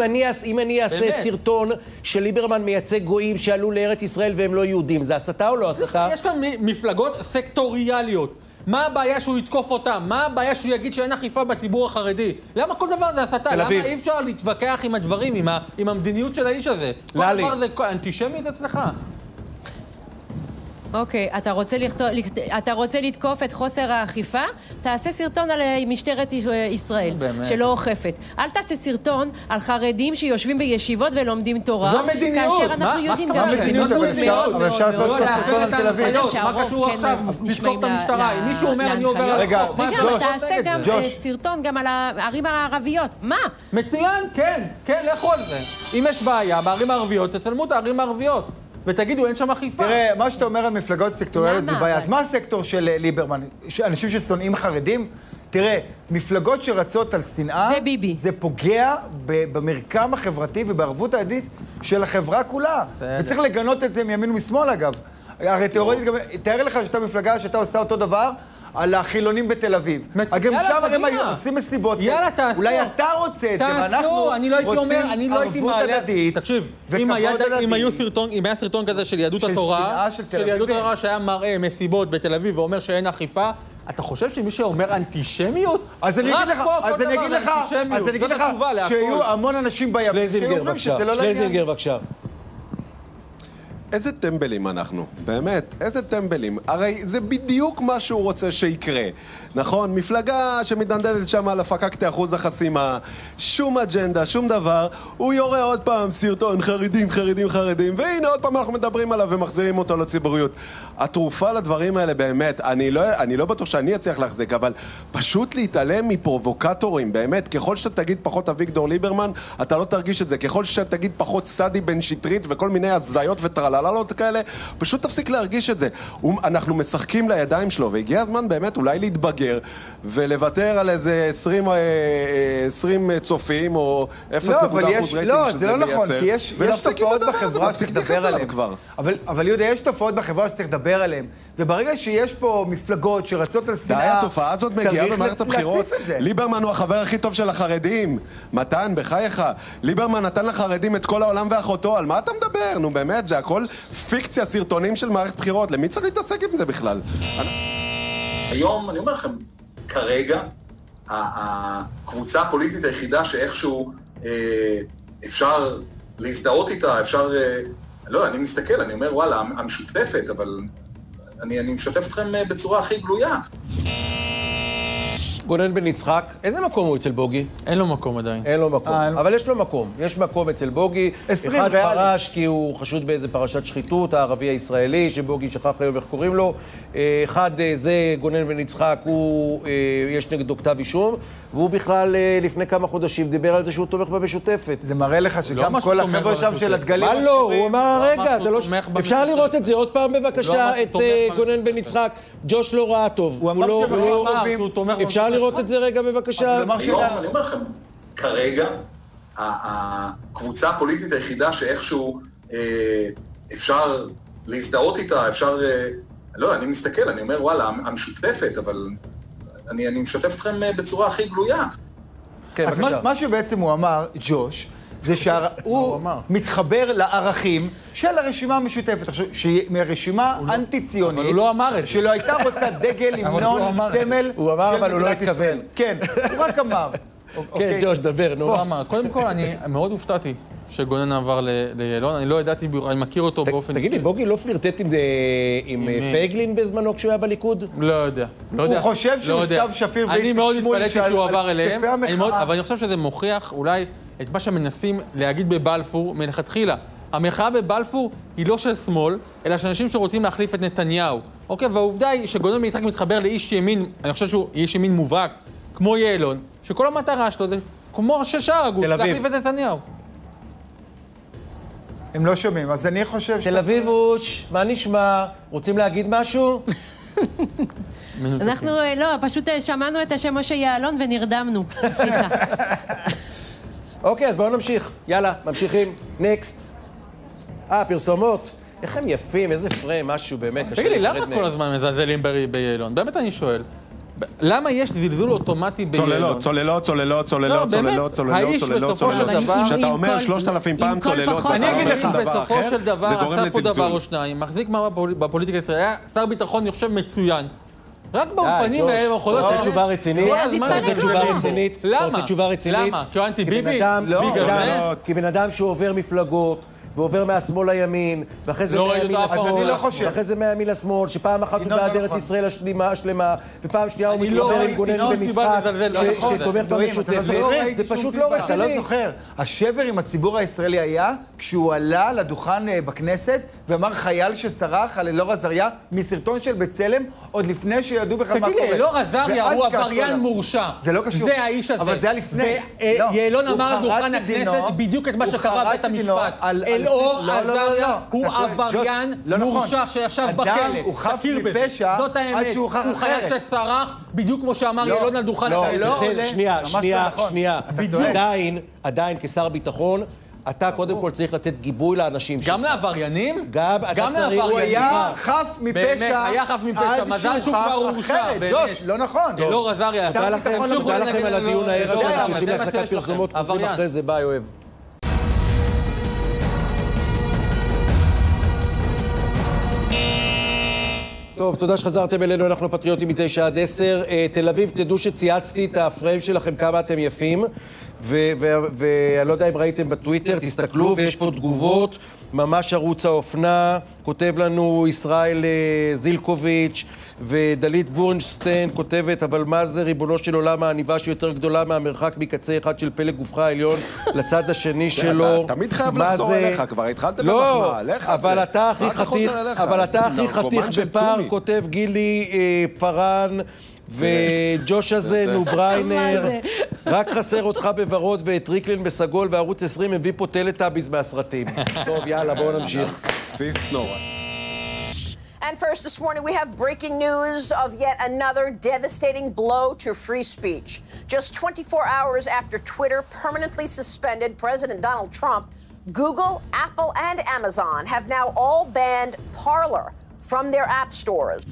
אם אני אעשה. סרטון שליברמן מייצג גויים שעלו לארץ ישראל והם לא יהודים, זה הסתה או לא הסתה? יש כאן מפלגות סקטוריאליות. מה הבעיה שהוא יתקוף אותם? מה הבעיה שהוא יגיד שאין אכיפה בציבור החרדי? למה כל דבר זה הסתה? למה. אי אפשר להתווכח עם הדברים, עם, ה, עם המדיניות של האיש הזה? כל. דבר זה אנטישמיות אצלך? אוקיי, אתה רוצה, לכתוב, לכת- אתה רוצה לתקוף את חוסר האכיפה? תעשה סרטון על אה, משטרת אה, ישראל, באמת. שלא אוכפת. אל תעשה סרטון על חרדים שיושבים בישיבות ולומדים תורה. זו מדיניות. כאשר מה- אנחנו מה יודעים זאת גם? שזה מדיניות, מאוד מאוד אבל אפשר לעשות את הסרטון על תל אביב. מה שהרוב קשור כן עכשיו? לתקוף את המשטרה. אם מישהו אומר, אני עובר על מה, וגם תעשה גם. אה. סרטון גם על הערים הערביות. מה? מצוין, כן, כן, לכו על זה. אם יש בעיה בערים הערביות, תצלמו את הערים הערביות. ותגידו, אין שם אכיפה. תראה, מה שאתה אומר על מפלגות סקטוריאליות זה? בעיה. אז מה הסקטור של אה, ליברמן? אנשים ששונאים חרדים? תראה, מפלגות שרצות על שנאה, זה ביבי. זה פוגע ב- במרקם החברתי ובערבות ההדדית של החברה כולה. בסדר. וצריך לגנות את זה מימין ומשמאל, אגב. הרי תיאורטית תאר לך שאתה מפלגה שאתה עושה אותו דבר. על החילונים בתל אביב. מצ- גם יאללה, שם הם קדימה. היו עושים מסיבות. יאללה, כאלה. תעשו. אולי אתה רוצה את זה, ואנחנו אני לא הייתי אומר, רוצים אני לא הייתי ערבות מעלה... הדדית. תקשיב, אם, היה, הדדי. אם, היו סרטון, אם היה סרטון כזה של יהדות של התורה, של יהדות. התורה שהיה מראה מסיבות בתל אביב ואומר שאין אכיפה, אתה חושב שמי שאומר אנטישמיות? אז אני אגיד לך, אז אני אגיד לך. אז אני אגיד לך. שיהיו המון אנשים בימין שלזינגר, שאומרים בבקשה. שזה לא לעניין. שלזינגר, בבקשה. איזה טמבלים אנחנו, באמת, איזה טמבלים. הרי זה בדיוק מה שהוא רוצה שיקרה, נכון? מפלגה שמתנדדת שם על הפקקת אחוז החסימה, שום אג'נדה, שום דבר, הוא יורה עוד פעם סרטון חרדים, חרדים, חרדים, והנה עוד פעם אנחנו מדברים עליו ומחזירים אותו לציבוריות. התרופה לדברים האלה באמת, אני לא, אני לא בטוח שאני אצליח להחזיק, אבל פשוט להתעלם מפרובוקטורים, באמת, ככל שאתה תגיד פחות אביגדור ליברמן, אתה לא תרגיש את זה. ככל שאתה תגיד פחות סעדי בן שטרית וכל מיני הזיות וטרללות כאלה, פשוט תפסיק להרגיש את זה. אנחנו משחקים לידיים שלו, והגיע הזמן באמת אולי להתבגר ולוותר על איזה 20, אה, אה, 20 צופים או 0.1 לא, אבל אחוז יש, רייטינג לא, שזה זה לא נכון, מייצר, כי יש, יש תופעות בחברה שצריך לדבר עליהן. אבל, אבל יהודה, יש תופעות בחברה שצריך לדבר עליהן. וברגע שיש פה מפלגות שרצות על די, שנאה, התופעה הזאת מגיעה במערכת הבחירות. ליברמן הוא החבר הכי טוב של החרדים. מתן, בחייך. ליברמן נתן לחרדים את כל העולם ואחותו, על מה אתה מדבר? נו באמת, זה הכל פיקציה, סרטונים של מערכת בחירות. למי צריך להתעסק עם זה בכלל? היום, אני אומר לכם, כרגע, הקבוצה הפוליטית היחידה שאיכשהו אה, אפשר להזדהות איתה, אפשר... אה, לא, אני מסתכל, אני אומר, וואלה, המשותפת, אבל אני, אני משתף אתכם אה, בצורה הכי גלויה. גונן בן יצחק, איזה מקום הוא אצל בוגי? אין לו מקום עדיין. אין לו מקום, אה, אין. אבל יש לו מקום. יש מקום אצל בוגי. 20 אחד ריאלי. פרש כי הוא חשוד באיזה פרשת שחיתות, הערבי הישראלי, שבוגי שכח היום איך קוראים לו. אה, אחד אה, זה גונן בן יצחק, הוא, אה, יש נגדו כתב אישום, והוא בכלל לפני כמה חודשים דיבר על זה שהוא תומך במשותפת. זה מראה לך לא שגם שהוא כל החבר'ה שם. של הדגלים מה לא? הוא אמר, לא רגע, לא... אפשר לראות את זה עוד פעם לא בבקשה, את. גונן בן יצחק. ג'וש לא ראה טוב. הוא אמר לא- שהם לא- טובים. שהוא תומך אפשר. לראות את זה רגע בבקשה? הוא אמר היום, שהם- אני אומר לכם, כרגע, הקבוצה הפוליטית היחידה שאיכשהו אה, אפשר להזדהות איתה, אפשר... אה, לא, אני מסתכל, אני אומר, וואלה, המשותפת, אבל אני, אני משתף אתכם אה, בצורה הכי גלויה. כן, אז בבקשה. מה, מה שבעצם הוא אמר, ג'וש, זה שהוא? מתחבר לערכים של הרשימה המשותפת, עכשיו, שהיא מהרשימה אנטי-ציונית. אבל הוא לא אמר את זה. שלא הייתה רוצה דגל, [LAUGHS] המנון, אמר את זה. סמל הוא אמר, של אבל הוא לא מדינת התכוון. ישראל. כן, הוא רק אמר. [LAUGHS] כן, אוקיי? ג'וש, דבר, נו. הוא אמר, קודם כל, אני מאוד הופתעתי שגונן עבר ליעלון, אני לא ידעתי, אני מכיר אותו באופן... תגיד לי, בוגי לא פלירטט עם, אה, עם אה, מי? פייגלין בזמנו כשהוא היה בליכוד? לא יודע. לא הוא. חושב לא שהוא יודע. סתיו שפיר אני ואיציק מאוד שמולי התפלאתי שעל- שהוא על עבר כתפי אליהם, אני המחאה. מאוד- אבל אני חושב שזה מוכיח אולי את מה שמנסים להגיד בבלפור מלכתחילה. המחאה בבלפור היא לא של שמאל, אלא של אנשים שרוצים להחליף את נתניהו. אוקיי? והעובדה היא שגונן מיצחק מתחבר לאיש ימין, אני חושב שהוא איש ימין מובהק, כמו יעלון, שכל המטרה שלו זה, כמו של שאר הגוש. להחליף את נתניהו. הם לא שומעים, אז אני חושב ש... תל אביבוש, מה נשמע? רוצים להגיד משהו? אנחנו, אה, לא, פשוט אה, שמענו את השם משה יעלון ונרדמנו. סליחה. [LAUGHS] אוקיי, אז בואו נמשיך. יאללה, ממשיכים. נקסט. אה, פרסומות. איך הם יפים, איזה פריים, משהו, באמת. קשה תגיד לי, למה מהם. כל הזמן מזלזלים ביעלון? באמת אני שואל. ב- למה יש זלזול אוטומטי ביעלון? צוללות, צוללות, צוללות, צוללות, לא, צוללות, צוללות, צוללות, צוללות. כשאתה אומר כל- שלושת אלפים עם פעם כל צוללות, אני אגיד לך, בסופו של דבר עשה פה דבר. או שניים, מחזיק מעמד בפול- בפוליטיקה הישראלית, היה שר ביטחון, אני חושב, מצוין. רק באולפנים האלה, במחוזות אתה רוצה תשובה רצינית? אתה רוצה זה תשובה. רצינית? למה? רוצה תשובה רצינית? למה? כי הוא אנטי ביבי? לא, בגלל- באמת? כי בן אדם שהוא עובר מפלגות, ועובר מהשמאל לימין, ואחרי זה לא מהימין. לשמאל, לא. ואחרי זה מהימין לשמאל, שפעם אחת הוא בעד ארץ. ישראל השלמה, השלמה, ופעם שנייה הוא לא מתחבר עם גונן בן יצחק. שתומך במשותפת. זה פשוט לא סיבה. אתה לא רציני. זוכר, השבר עם הציבור הישראלי היה כשהוא עלה לדוכן אה, בכנסת ואמר חייל שסרח על אלאור עזריה מסרטון של בצלם, עוד לפני שידעו בכלל מה תגיד קורה. לי, אלאור עזריה הוא עבריין. מורשע. זה לא קשור. זה האיש הזה. אבל זה היה לפני. ויעלון הוא אמר על דוכן הכנסת בדיוק את מה הוא שקבע חרץ בית את דינו המשפט. אלאור לא, לא, לא, עזריה. הוא. עבריין לא נכון. מורשע שישב אדם בכלא. הוא חף תכיר בזה. מפשע זאת עד האמת. שהוא הוכח הוא חייל אחרת. שסרח, בדיוק כמו שאמר לא, יעלון על דוכן לא. לא. בסדר, שנייה, שנייה, נכון. שנייה. עדיין, עדיין כשר ביטחון, אתה קודם כל צריך לתת גיבוי לאנשים שלך. גם לעבריינים? גם אתה צריך- הוא. היה חף באמת, מפשע היה חף מפשע. מזל שהוא כבר הורשע, אחרת. באמת. ג'וש, לא נכון. אלאור עזריה. תודה לכם, על הדיון הערב הזה, עזריה, אנחנו יוצאים להפסקת. פרסומות, חוזרים. אחרי זה, ביי, אוהב. טוב, תודה שחזרתם אלינו, אנחנו פטריוטים מ-9 עד 10. אה, תל אביב, תדעו שצייצתי את הפריים שלכם, כמה אתם יפים. ואני לא יודע אם ראיתם בטוויטר, תסתכלו, ויש פה תגובות. ממש ערוץ האופנה, כותב לנו ישראל אה, זילקוביץ', ודלית בורנשטיין כותבת, אבל מה זה ריבונו של עולם העניבה שיותר גדולה מהמרחק מקצה אחד של פלג גופך העליון לצד השני [LAUGHS] שלו? אתה תמיד חייב מה לחזור זה? אליך, כבר התחלת לא, במחמאה, לך אבל. אתה הכי חתיך? אבל אתה הכי חתיך בפער. כותב גילי אה, פארן. וג'וש הזה, נו בריינר? [LAUGHS] רק חסר אותך בוורוד ואת ריקלין בסגול וערוץ 20 הביא פה טלטאביז מהסרטים. [LAUGHS] טוב, יאללה, בואו נמשיך. סיס נורא. And first this morning, we have breaking news of yet another devastating blow to free speech. Just 24 hours after Twitter permanently suspended President Donald Trump, Google, Apple, and Amazon have now all banned Parler from their app stores.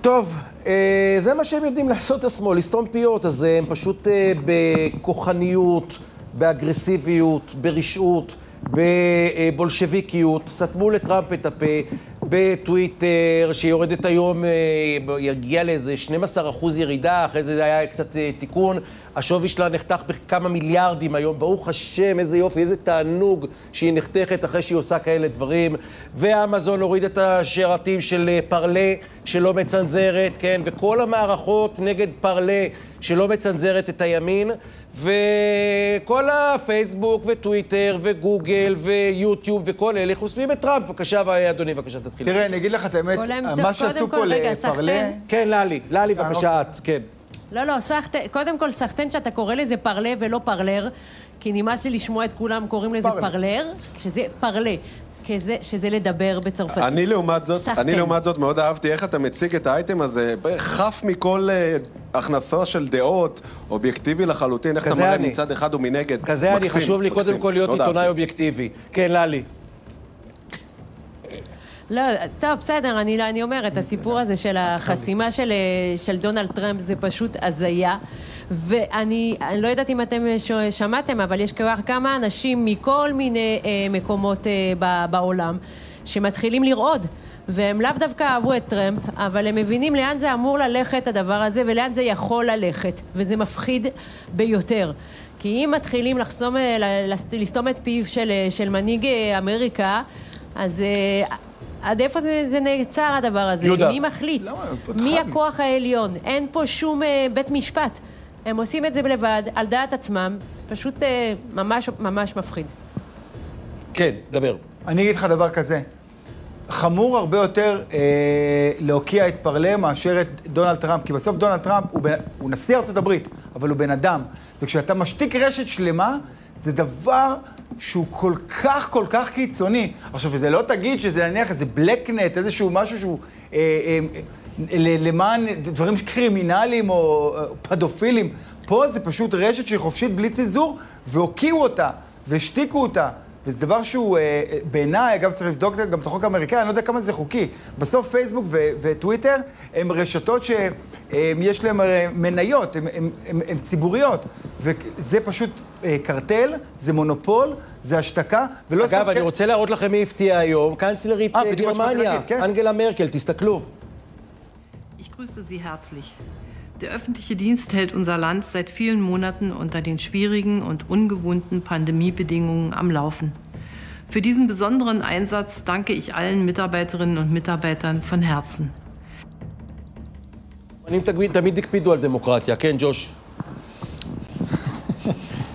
טוב, אה, זה מה שהם יודעים לעשות [LAUGHS] השמאל, לסתום פיות, אז אה, הם פשוט אה, בכוחניות, באגרסיביות, ברשעות, בבולשביקיות, סתמו לטראמפ את הפה, בטוויטר, שיורדת היום, אה, יגיע לאיזה 12% ירידה, אחרי זה היה קצת אה, תיקון. השווי שלה נחתך בכמה מיליארדים היום, ברוך השם, איזה יופי, איזה תענוג שהיא נחתכת אחרי שהיא עושה כאלה דברים. ואמזון הוריד את השרתים של אה, פרלה, שלא מצנזרת, כן? וכל המערכות נגד פרלה, שלא מצנזרת את הימין. וכל הפייסבוק וטוויטר וגוגל ויוטיוב וכל אלה חוסמים את טראמפ. בבקשה, אדוני, בבקשה, תתחיל. תראה, אני אגיד לך את האמת. מה שעשו פה לפרלה... כן, ללי, ללי, אה, בבקשה, את, כן. לא, לא, סחטן, קודם כל סחטן שאתה קורא לזה פרלה ולא פרלר, כי נמאס לי לשמוע את כולם קוראים לזה פרלה. פרלר, שזה פרלה, כזה, שזה לדבר בצרפתית. אני לעומת זאת, סחטן. אני לעומת זאת מאוד אהבתי איך אתה מציג את האייטם הזה, חף מכל אה, הכנסה של דעות, אובייקטיבי לחלוטין, איך אתה מראה אני. מצד אחד ומנגד. כזה אני, מקסים, חשוב לי מקסים. קודם כל להיות עיתונאי אהבתי. אובייקטיבי. כן, ללי. לא, טוב, בסדר, אני, לא- אני אומרת, הסיפור הזה של החסימה של, אה, של דונלד טראמפ זה פשוט הזיה. ואני אני לא יודעת אם אתם ש- שמעתם, אבל יש כבר כמה אנשים מכל מיני אה, מקומות אה, ב- בעולם שמתחילים לרעוד. והם לאו דווקא אהבו את טראמפ, אבל הם מבינים לאן זה אמור ללכת הדבר הזה ולאן זה יכול ללכת. וזה מפחיד ביותר. כי אם מתחילים לחסום, אה, לסתום את פיו של, אה, של מנהיג אה, אמריקה, אז אה, עד איפה זה, זה נעצר הדבר הזה? יהודה. מי מחליט? למה? מי. הכוח העליון? אין פה שום אה, בית משפט. הם עושים את זה לבד, על דעת עצמם, זה פשוט אה, ממש ממש מפחיד. כן, דבר. אני אגיד לך דבר כזה. חמור הרבה יותר אה, להוקיע את פרלה מאשר את דונלד טראמפ, כי בסוף דונלד טראמפ הוא, בן, הוא נשיא ארצות הברית, אבל הוא בן אדם. וכשאתה משתיק רשת שלמה, זה דבר שהוא כל כך כל כך קיצוני. עכשיו, זה לא תגיד שזה נניח איזה בלקנט, איזשהו משהו שהוא אה, אה, למען דברים קרימינליים או אה, פדופילים. פה זה פשוט רשת שהיא חופשית בלי צנזור, והוקיעו אותה, והשתיקו אותה. וזה דבר שהוא, אה, בעיניי, אגב, צריך לבדוק גם את החוק האמריקאי, אני לא יודע כמה זה חוקי. בסוף פייסבוק ו- וטוויטר הם רשתות שיש להן הרי מניות, הן ציבוריות. וזה פשוט אה, קרטל, זה מונופול, זה השתקה, ולא אגב, אני רוצה להראות לכם מי הפתיע היום, קנצלרית אה, אה, גרמניה, כן. אנגלה מרקל, תסתכלו. Ich grüße Sie herzlich. Der öffentliche Dienst hält unser Land seit vielen Monaten unter den schwierigen und ungewohnten Pandemiebedingungen am Laufen. Für diesen besonderen Einsatz danke ich allen Mitarbeiterinnen und Mitarbeitern von Herzen. אני תמיד, תמיד הקפידו על דמוקרטיה, כן, ג'וש.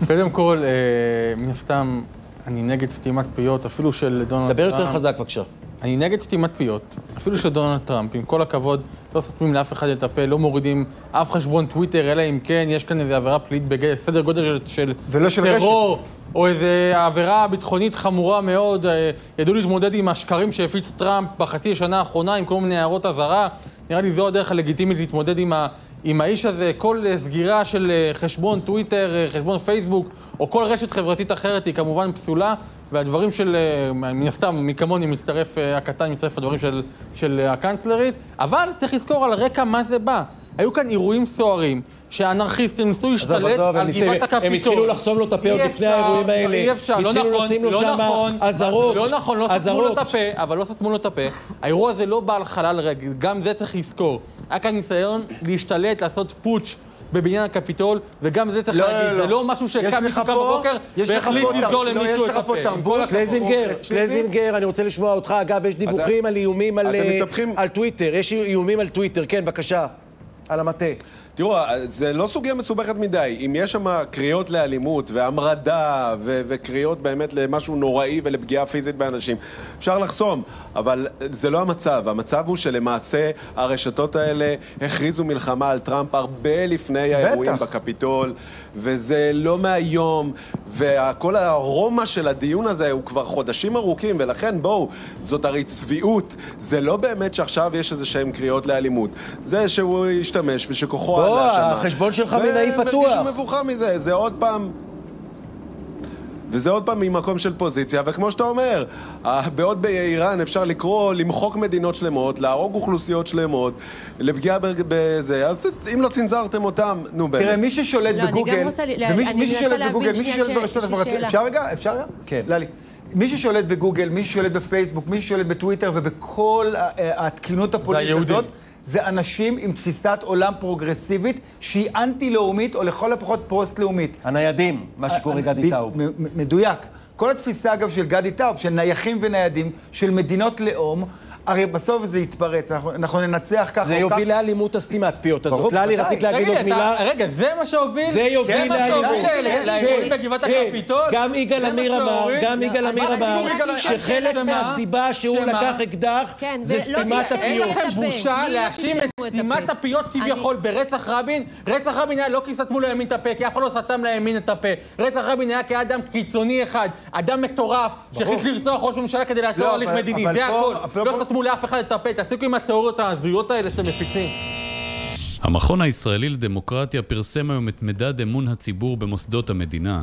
קודם כל, אה, מן הסתם, אני נגד סתימת פיות, אפילו של דונלד דבר טראמפ. יותר חזק, בבקשה. אני נגד סתימת פיות, אפילו של דונלד טראמפ. עם כל הכבוד, לא סותמים לאף אחד את הפה, לא מורידים אף חשבון טוויטר, אלא אם כן יש כאן איזו עבירה פלילית בסדר גודל של, של ולא של טרור, או איזו עבירה ביטחונית חמורה מאוד. אה, ידעו להתמודד עם השקרים שהפיץ טראמפ בחצי השנה האחרונה, עם כל מיני הערות אזהרה. נראה לי זו הדרך הלגיטימית להתמודד עם, ה, עם האיש הזה. כל אה, סגירה של אה, חשבון טוויטר, חשבון פייסבוק, או כל רשת חברתית אחרת היא כמובן פסולה. והדברים של, אה, מן הסתם, מי כמוני מצטרף, אה, הקטן מצטרף לדברים של, של אה, הקנצלרית, אבל צריך לזכור על רקע מה זה בא. היו כאן אירועים סוערים, שהאנרכיסטים ניסו להשתלט על גבעת הקפיטול. הם התחילו לחסום לו את הפה עוד לפני האירועים האלה. אי אפשר, לא נכון, לשים לו לא נכון, אזהרות, לא נכון, לא סתמו לו. את הפה, אבל לא סתמו לו את הפה. האירוע הזה לא בא על חלל ריק, גם זה צריך לזכור. היה כאן ניסיון להשתלט, לעשות פוטש. בבניין הקפיטול, וגם זה צריך לא, להגיד, לא, זה לא. לא משהו שקם מישהו קם בבוקר יש לך והחליט לסגור לא, למישהו יש את הפה. שלזינגר. שלזינגר, אני רוצה לשמוע אותך. אגב, יש דיווחים על איומים אה? על טוויטר. יש איומים על טוויטר, כן, בבקשה. על המטה. תראו, זה לא סוגיה מסובכת מדי. אם יש שם קריאות לאלימות והמרדה ו- וקריאות באמת למשהו נוראי ולפגיעה פיזית באנשים, אפשר לחסום, אבל זה לא המצב. המצב הוא שלמעשה הרשתות האלה הכריזו מלחמה על טראמפ הרבה לפני האירועים בקפיטול, וזה לא מהיום, וכל הרומא של הדיון הזה הוא כבר חודשים ארוכים, ולכן בואו, זאת הרי צביעות. זה לא באמת שעכשיו יש איזה שהם קריאות לאלימות. זה שהוא השתמש ושכוחו שם. החשבון שלך מנהי פתוח. והרגישו מבוכה מזה, זה עוד פעם... וזה עוד פעם ממקום של פוזיציה, וכמו שאתה אומר, אה, בעוד באיראן אפשר לקרוא, למחוק מדינות שלמות, להרוג אוכלוסיות שלמות, לפגיעה בזה, אז אם לא צנזרתם אותם, נו באמת. תראה, מי ששולט לא, אני בגוגל, גם רוצה ל- ומי אני מי מנסה ששולט בגוגל, מי ששולט ברשתות החברתיות. אפשר רגע? אפשר רגע? כן. ללי. מי ששולט בגוגל, מי ששולט בפייסבוק, מי ששולט בטוויטר ובכל ה- ה- התקינות הפוליטית. הזאת, זה אנשים עם תפיסת עולם פרוגרסיבית שהיא אנטי-לאומית, או לכל הפחות פוסט-לאומית. הניידים, מה שקורא גדי ב- טאוב. מדויק. כל התפיסה, אגב, של גדי טאוב, של נייחים וניידים, של מדינות לאום, הרי בסוף זה יתפרץ, אנחנו, אנחנו ננצח ככה זה או ככה. יוביל לאלימות הסתימת פיות הזאת. ברור, ללי. רצית להגיד עוד מילה? רגע, זה מה שהוביל? זה יוביל זה מה לאלימות. שהוביל כן, כן, לאירועים כן, בגבעת כן. הקפיטול? גם יגאל זה עמיר אמר? גם יגאל עמיר אמר, שחלק? מהסיבה שהוא? לקח אקדח כן, זה ולא סתימת אין הפיות. את לכם. בושה מי לא להאשים את סתימת? הפיות כביכול ברצח רבין? רצח רבין היה לא כי סתמו לימין את הפה, כי אף אחד לא סתם לימין את הפה. רצח רבין היה כאדם קיצוני אחד, אדם מטורף, שהחליט לרצוח ראש ממשלה כדי לעצור לא, הליך מדיני, זה. פה- לא פה- סתמו לאף אחד את הפה, תפסיקו עם התיאוריות ההזויות האלה שאתם מפיצים. המכון הישראלי לדמוקרטיה פרסם היום את מדד אמון הציבור במוסדות המדינה.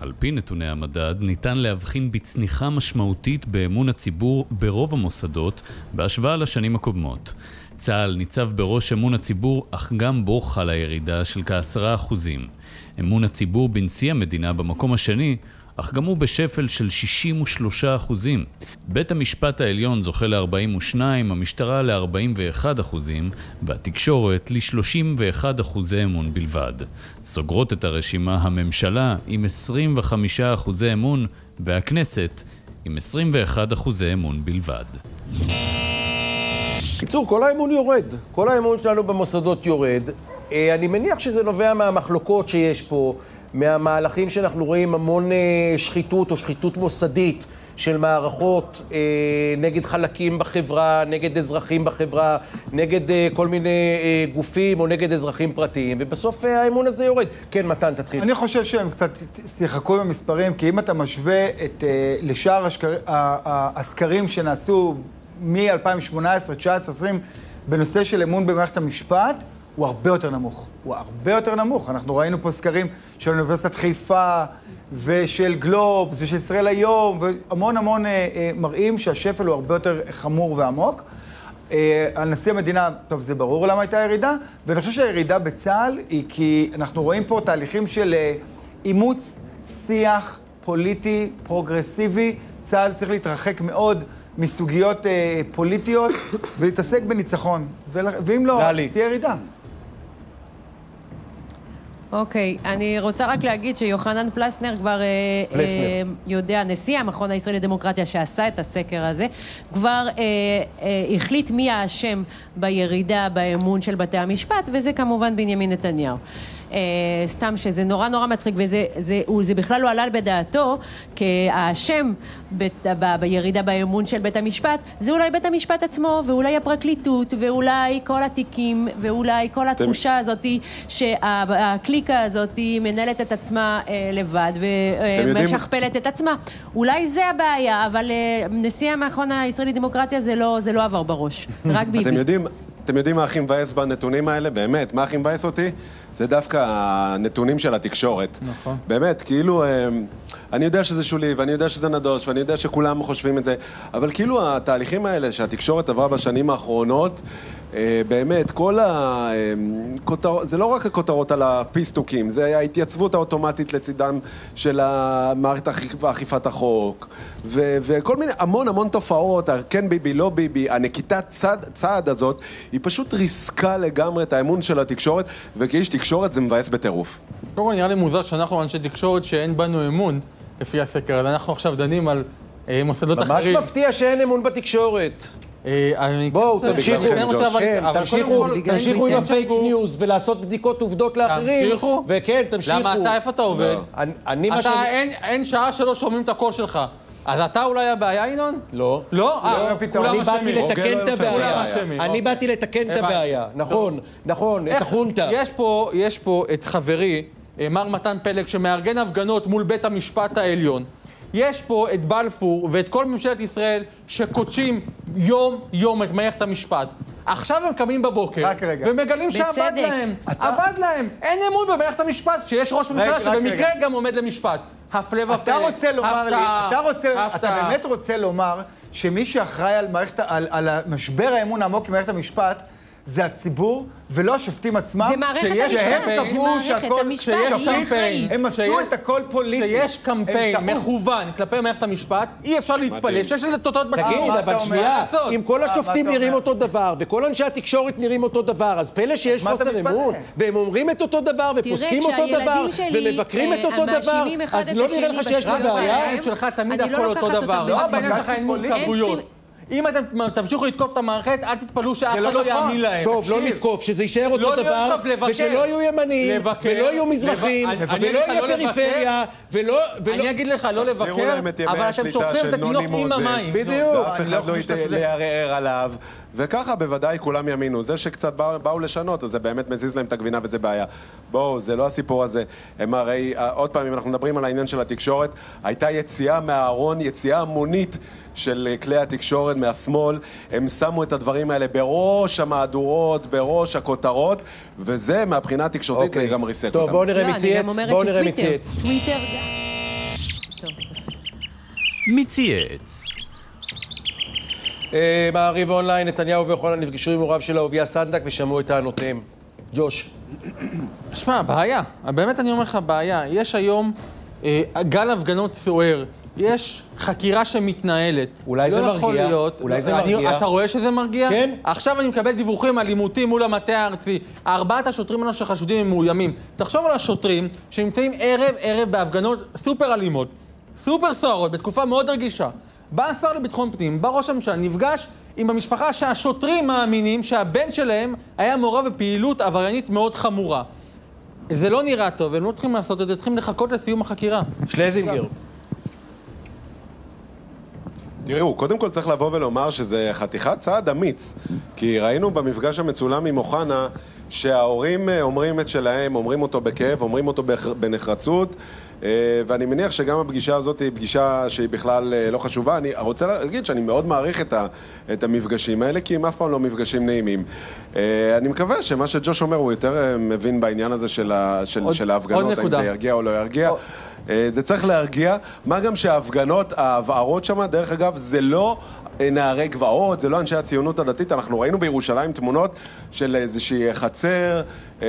על פי נתוני המדד, ניתן להבחין בצניחה משמעותית באמון הציבור ברוב המוסדות בהשוואה לשנים הקודמות. צה"ל ניצב בראש אמון הציבור, אך גם בו חלה ירידה של כעשרה אחוזים. אמון הציבור בנשיא המדינה במקום השני, אך גם הוא בשפל של 63 אחוזים. בית המשפט העליון זוכה ל-42, המשטרה ל-41 אחוזים, והתקשורת ל-31 אחוזי אמון בלבד. סוגרות את הרשימה הממשלה עם 25 אחוזי אמון, והכנסת עם 21 אחוזי אמון בלבד. קיצור, כל האמון יורד. כל האמון שלנו במוסדות יורד. אה, אני מניח שזה נובע מהמחלוקות שיש פה, מהמהלכים שאנחנו רואים המון אה, שחיתות או שחיתות מוסדית של מערכות אה, נגד חלקים בחברה, נגד אזרחים בחברה, נגד אה, כל מיני גופים או נגד אזרחים פרטיים, ובסוף האמון הזה יורד. כן, מתן, תתחיל. אני חושב שהם קצת שיחקו עם המספרים, כי אם אתה משווה את, לשאר השקר, הסקרים שנעשו מ-2018, 19, 20, בנושא של אמון במערכת המשפט, הוא הרבה יותר נמוך. הוא הרבה יותר נמוך. אנחנו ראינו פה סקרים של אוניברסיטת חיפה, ושל גלובס, ושל ישראל היום, והמון המון אה, אה, מראים שהשפל הוא הרבה יותר חמור ועמוק. אה, על נשיא המדינה, טוב, זה ברור למה הייתה ירידה, ואני חושב שהירידה בצה"ל היא כי אנחנו רואים פה תהליכים של אה, אימוץ שיח פוליטי פרוגרסיבי. צה"ל צריך להתרחק מאוד מסוגיות אה, פוליטיות ולהתעסק בניצחון. ול- ואם לא, אז. תהיה ירידה. אוקיי, אני רוצה רק להגיד שיוחנן פלסנר כבר אה, פלסנר. אה, יודע, נשיא המכון הישראלי לדמוקרטיה שעשה את הסקר הזה, כבר אה, אה, החליט מי האשם בירידה באמון של בתי המשפט, וזה כמובן בנימין נתניהו. אה, סתם שזה נורא נורא מצחיק, וזה זה, הוא, זה בכלל לא עלה בדעתו, כהאשם בת, ב, בירידה באמון של בית המשפט, זה אולי בית המשפט עצמו, ואולי הפרקליטות, ואולי כל התיקים, ואולי כל התחושה הזאת שהקליקה הזאת מנהלת את עצמה אה, לבד ומשכפלת את עצמה. אולי זה הבעיה, אבל אה, נשיא המכון הישראלי לדמוקרטיה זה לא, זה לא עבר בראש, רק ביבי. אתם יודעים, אתם יודעים מה הכי מבאס בנתונים האלה? באמת, מה הכי מבאס אותי? זה דווקא הנתונים של התקשורת. נכון. באמת, כאילו, אה, אני יודע שזה שולי, ואני יודע שזה נדוש, ואני יודע שכולם חושבים את זה, אבל כאילו התהליכים האלה שהתקשורת עברה בשנים האחרונות, באמת, כל הכותרות, זה לא רק הכותרות על הפיסטוקים, זה ההתייצבות האוטומטית לצידם של מערכת אכיפת החוק, ו- וכל מיני, המון המון תופעות, כן ביבי, לא ביבי, הנקיטת צד, צעד הזאת, היא פשוט ריסקה לגמרי את האמון של התקשורת, וכאיש תקשורת זה מבאס בטירוף. קודם כל נראה לי מוזר שאנחנו אנשי תקשורת שאין בנו אמון לפי הסקר הזה. אנחנו עכשיו דנים על אה, מוסדות ממש אחרים. מפתיע שאין אמון בתקשורת. אה, בואו, תמשיכו, כן, אבל תמשיכו, תמשיכו עם כן, ה fake. news ולעשות בדיקות עובדות לאחרים. תמשיכו. וכן, תמשיכו. למה אתה, איפה אתה עובד? לא. אני- אני מה אתה, שאני... אין, שעה שלא שומעים את הקול שלך. אז אתה אולי הבעיה, ינון? לא. לא? אה, כולם אני באתי אשמים. לתקן את הבעיה. אשמים. אני אוקיי. באתי לתקן את. הבעיה. נכון, נכון, את החונטה. יש פה, יש פה את חברי, אה, מר מתן פלג, שמארגן הפגנות מול בית המשפט העליון. יש פה את בלפור ואת כל ממשלת ישראל שקודשים יום-יום את מערכת המשפט. עכשיו הם קמים בבוקר, רק רגע. ומגלים שעבד בצדק. להם. אתה- עבד להם. אין אמון במערכת המשפט, שיש ראש ממשלה שבמקרה רגע. גם עומד למשפט. הפלא ופלא. אתה רוצה לומר לי, אתה רוצה, אתה. באמת רוצה לומר שמי שאחראי על מערכת, על, על משבר האמון העמוק עם מערכת המשפט זה הציבור ולא השופטים עצמם? זה מערכת שיש המשפט, שהם קבעו שהכל המשפט, קמפיין, אחראית. הם עשו שיש- את הכל פוליטי. שיש קמפיין. מכוון כלפי מערכת המשפט, אי אפשר להתפלא שיש לזה תוצאות תגיד, בציבור. מה אבל שנייה? אם כל השופטים נראים? אותו דבר, וכל אנשי התקשורת נראים אותו דבר, אז פלא שיש חוסר? אמון, והם אומרים את אותו דבר, ופוסקים אותו דבר, ומבקרים את אה, אותו דבר, אז לא נראה לך שיש פה בשטויות בעיה? שלך תמיד אני לא הכל לוקחת אותו אותם דבר. ברצינות. לא בעניין שלך אין מורכבויות. אם אתם תמשיכו לתקוף את המערכת, אל תתפלאו שאף אחד לא לא נכון. יאמין להם. טוב, לא. נתקוף, שזה יישאר אותו לא דבר, לתקוף, לבקר. ושלא יהיו ימנים, לבקר. ולא יהיו מזרחים, ולא יהיה לא לבקר. פריפריה, ולא... ולא- אני אגיד לך, לא לבקר, אבל אתם שופכים את התינוק עם. המים. בדיוק. לא אחד לא. יערער עליו, וככה בוודאי כולם יאמינו. זה שקצת באו, באו לשנות, אז זה באמת מזיז להם את הגבינה וזה בעיה. בואו, זה לא הסיפור הזה. הם הרי, אה, עוד פעם, אם אנחנו מדברים על העניין של התקשורת, הייתה יציאה מהארון, יציאה המונית. של אה, כלי התקשורת מהשמאל, הם שמו את הדברים האלה בראש המהדורות, בראש הכותרות, וזה מהבחינה התקשורתית אוקיי. גם ריסק טוב, אותם. בואו נראה לא, מי אני צייץ, גם אומרת בואו נראה מי שטוויטר, צייץ. טוויטר גם... טוב. מי צייץ? אה, מעריב אונליין, נתניהו ויוחנן נפגשו עם הוריו של אהוביה סנדק ושמעו את טענותיהם. ג'וש. שמע, בעיה. באמת אני אומר לך, בעיה. יש היום אה, גל הפגנות סוער. יש חקירה שמתנהלת. אולי זה לא יכול מרגיע. להיות. אולי זה אני, מרגיע. אתה רואה שזה מרגיע? כן. עכשיו אני מקבל דיווחים על עימותים מול המטה הארצי. ארבעת השוטרים האלה שחשודים הם מאוימים. תחשוב על השוטרים שנמצאים ערב-ערב בהפגנות סופר אלימות, סופר סוערות, בתקופה מאוד רגישה. בא השר לביטחון פנים, בא ראש הממשלה, נפגש עם המשפחה שהשוטרים מאמינים שהבן שלהם היה מעורב בפעילות עבריינית מאוד חמורה. זה לא נראה טוב, הם לא צריכים לעשות את זה, צריכים לחכות לסיום החקירה. שלזינגר. תראו, קודם כל צריך לבוא ולומר שזה חתיכת צעד אמיץ. כי ראינו במפגש המצולם עם אוחנה שההורים אה, אומרים את שלהם, אומרים אותו בכאב, אומרים אותו בח- בנחרצות. אה, ואני מניח שגם הפגישה הזאת היא פגישה שהיא בכלל אה, לא חשובה. אני רוצה להגיד שאני מאוד מעריך את, ה, את המפגשים האלה, כי הם אף פעם לא מפגשים נעימים. אה, אני מקווה שמה שג'וש אומר הוא יותר מבין בעניין הזה של, ה, של, עוד- של ההפגנות, עוד האם. זה ירגיע או לא ירגיע. אה, זה צריך להרגיע. מה גם שההפגנות, ההבערות שם, דרך אגב, זה לא נערי גבעות, זה לא אנשי הציונות הדתית. אנחנו ראינו בירושלים תמונות של איזושהי חצר אה,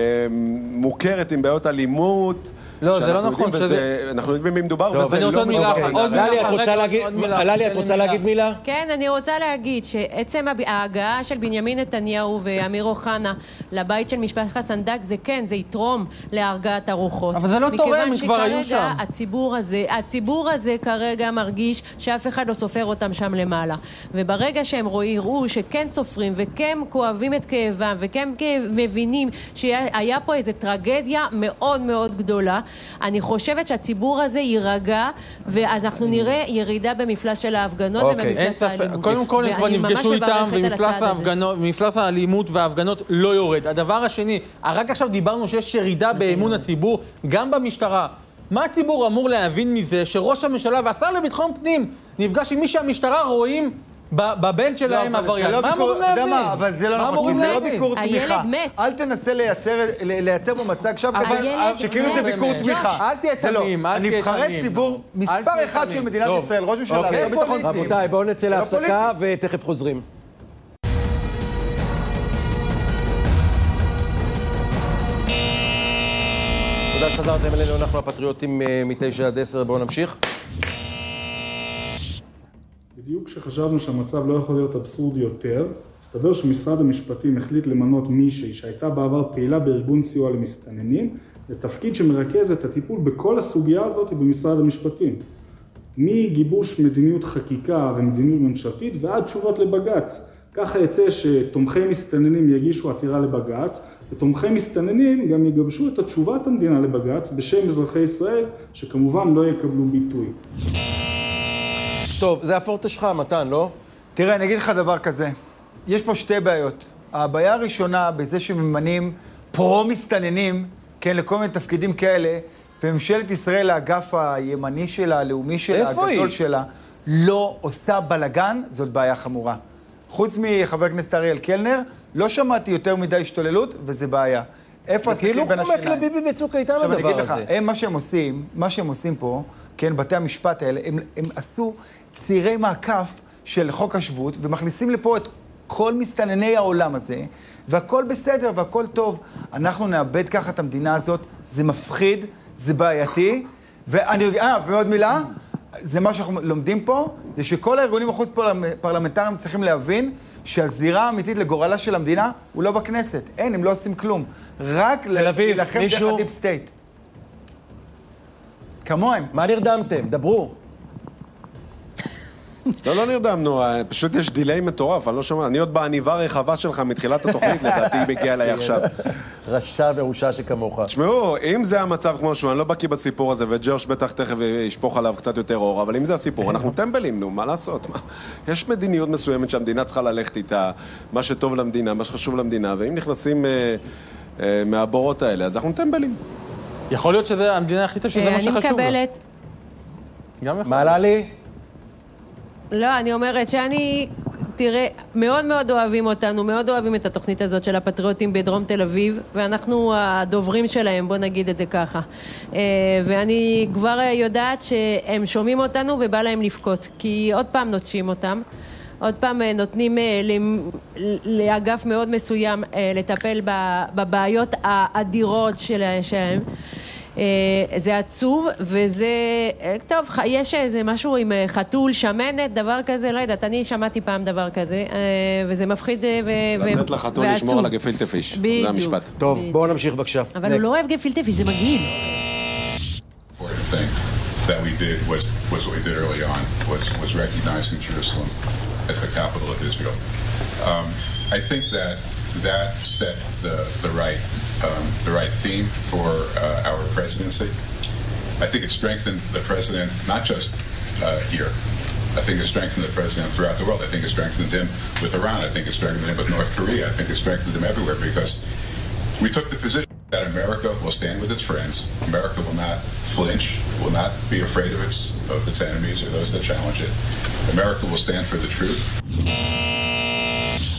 מוכרת עם בעיות אלימות. לא, זה לא נכון, בזה- אנחנו יודעים במי מדובר, טוב, וזה לא עוד מילה מדובר אחת, עוד מילה אחת, רוצה רגע, להגיד- עוד מילה. ללי, את רוצה להגיד מילה? כן, אני רוצה להגיד שעצם ההגעה של בנימין נתניהו ואמיר אוחנה לבית של משפחת סנדק זה כן, זה יתרום להרגעת הרוחות. אבל זה לא תורם, הם כבר היו מכיוון שם. שכרגע הציבור הזה, הציבור הזה כרגע מרגיש שאף אחד לא סופר אותם שם למעלה. וברגע שהם רואים, יראו שכן סופרים וכן כואבים את כאבם וכן מבינים שהיה פה איזו טרגדיה מאוד מאוד גדולה, אני חושבת שהציבור הזה יירגע ואנחנו נראה ירידה במפלס של ההפגנות אוקיי. אין ובמפלס האלימות. קודם כל הם כבר נפגשו איתם, ומפלס. ההפגנות, האלימות וההפגנות לא יורד. הדבר השני, רק עכשיו דיברנו שיש ירידה באמון הציבור, גם במשטרה. מה הציבור אמור להבין מזה שראש הממשלה והשר לביטחון פנים נפגש עם מי שהמשטרה רואים בבן שלהם אבל זה עבריין? לא מה אמורים אתה יודע להבין? מה, אבל זה לא נכון, כי זה לא להבין? ביקור תמיכה. אל תנסה לייצר- פה מצג שווא כזה, הילד שכאילו זה מת. ביקור. תמיכה. אל תהיה זה לא. תמים, אל תהיה נבחרי תמים. ציבור מספר אחד. של מדינת. ישראל, ראש ממשלה, אוקיי. שר ביטחון פנים. רבותיי, בואו נצא לא להפסקה ותכף חוזרים. תודה שחזרתם אלינו, אנחנו הפטריוטים אה, מ-9 עד 10, בואו נמשיך. בדיוק כשחשבנו שהמצב לא יכול להיות אבסורדי יותר, הסתבר שמשרד המשפטים החליט למנות מישהי שהייתה בעבר פעילה בארגון סיוע למסתננים, לתפקיד שמרכז את הטיפול בכל הסוגיה הזאת במשרד המשפטים. מגיבוש מדיניות חקיקה ומדיניות ממשלתית ועד תשובות לבג"ץ. ככה יצא שתומכי מסתננים יגישו עתירה לבג"ץ, ותומכי מסתננים גם יגבשו את התשובת המדינה לבג"ץ בשם אזרחי ישראל, שכמובן לא יקבלו ביטוי. טוב, זה הפורטה שלך, מתן, לא? תראה, אני אגיד לך דבר כזה. יש פה שתי בעיות. הבעיה הראשונה, בזה שממנים פרו-מסתננים, כן, לכל מיני תפקידים כאלה, וממשלת ישראל, האגף הימני שלה, הלאומי שלה, הגדול היא? שלה, לא עושה בלאגן, זאת בעיה חמורה. חוץ מחבר הכנסת אריאל קלנר, לא שמעתי יותר מדי השתוללות, וזה בעיה. איפה זה כאילו הסכין בין חומק השיניים? לביבי בצוק איתן עכשיו אני הדבר אגיד לך, הזה. הם, מה שהם עושים, מה שהם עושים פה, כן, בתי המשפט האלה, הם, הם עשו צירי מעקף של חוק השבות, ומכניסים לפה את כל מסתנני העולם הזה, והכל בסדר והכל טוב. אנחנו נאבד ככה את המדינה הזאת, זה מפחיד, זה בעייתי, ואני, אה, ועוד מילה, זה מה שאנחנו לומדים פה, זה שכל הארגונים החוץ פרלמנטריים צריכים להבין שהזירה האמיתית לגורלה של המדינה הוא לא בכנסת. אין, הם לא עושים כלום. רק להילחם דרך? ה deep state. כמוהם. מה נרדמתם? דברו. לא, לא נרדמנו, אה, פשוט יש דיליי מטורף, אני לא שומע, אני עוד בעניבה רחבה שלך מתחילת התוכנית, [LAUGHS] לדעתי היא מגיעה אליי עכשיו. [LAUGHS] רשע מרושע שכמוך. תשמעו, אם זה המצב כמו שהוא, אני לא בקיא בסיפור הזה, וג'וש בטח תכף ישפוך עליו קצת יותר אור, אבל אם זה הסיפור, אנחנו טמבלים, נו, מה לעשות? מה? יש מדיניות מסוימת שהמדינה צריכה ללכת איתה, מה שטוב למדינה, מה שחשוב למדינה, ואם נכנסים אה, אה, מהבורות האלה, אז אנחנו טמבלים. יכול להיות שהמדינה החליטה שזה מה אני שחשוב לה. מקבלת... גם יכול. מה ללי? לא, אני אומרת שאני, תראה, מאוד מאוד אוהבים אותנו, מאוד אוהבים את התוכנית הזאת של הפטריוטים בדרום תל אביב, ואנחנו הדוברים שלהם, בוא נגיד את זה ככה. אה, ואני כבר יודעת שהם שומעים אותנו ובא להם לבכות, כי עוד פעם נוטשים אותם. עוד פעם אה, נותנים אה, לאגף מאוד מסוים לטפל בבעיות האדירות של- שלהם. אה, זה עצוב, וזה... אה, טוב, יש איזה משהו עם אה, חתול, שמנת, דבר כזה, לא יודעת, אני שמעתי פעם דבר כזה, וזה מפחיד אה, ו- ו- לתת לחתול ועצוב. לשמור על הגפילטע פיש, זה. המשפט. טוב, בואו נמשיך בבקשה. אבל הוא לא אוהב גפילטע פיש, זה מגעיל. important thing that we did was, was what we did early on, was, was recognizing Jerusalem as the capital of Israel. Um, I think that that set the, the right um, the right theme for uh, our presidency. I think it strengthened the president not just uh, here. I think it strengthened the president throughout the world. I think it strengthened him with Iran. I think it strengthened him with North Korea. I think it strengthened him everywhere because we took the position that America will stand with its friends. America will not flinch, will not be afraid of its of its enemies or those that challenge it. America will stand for the truth.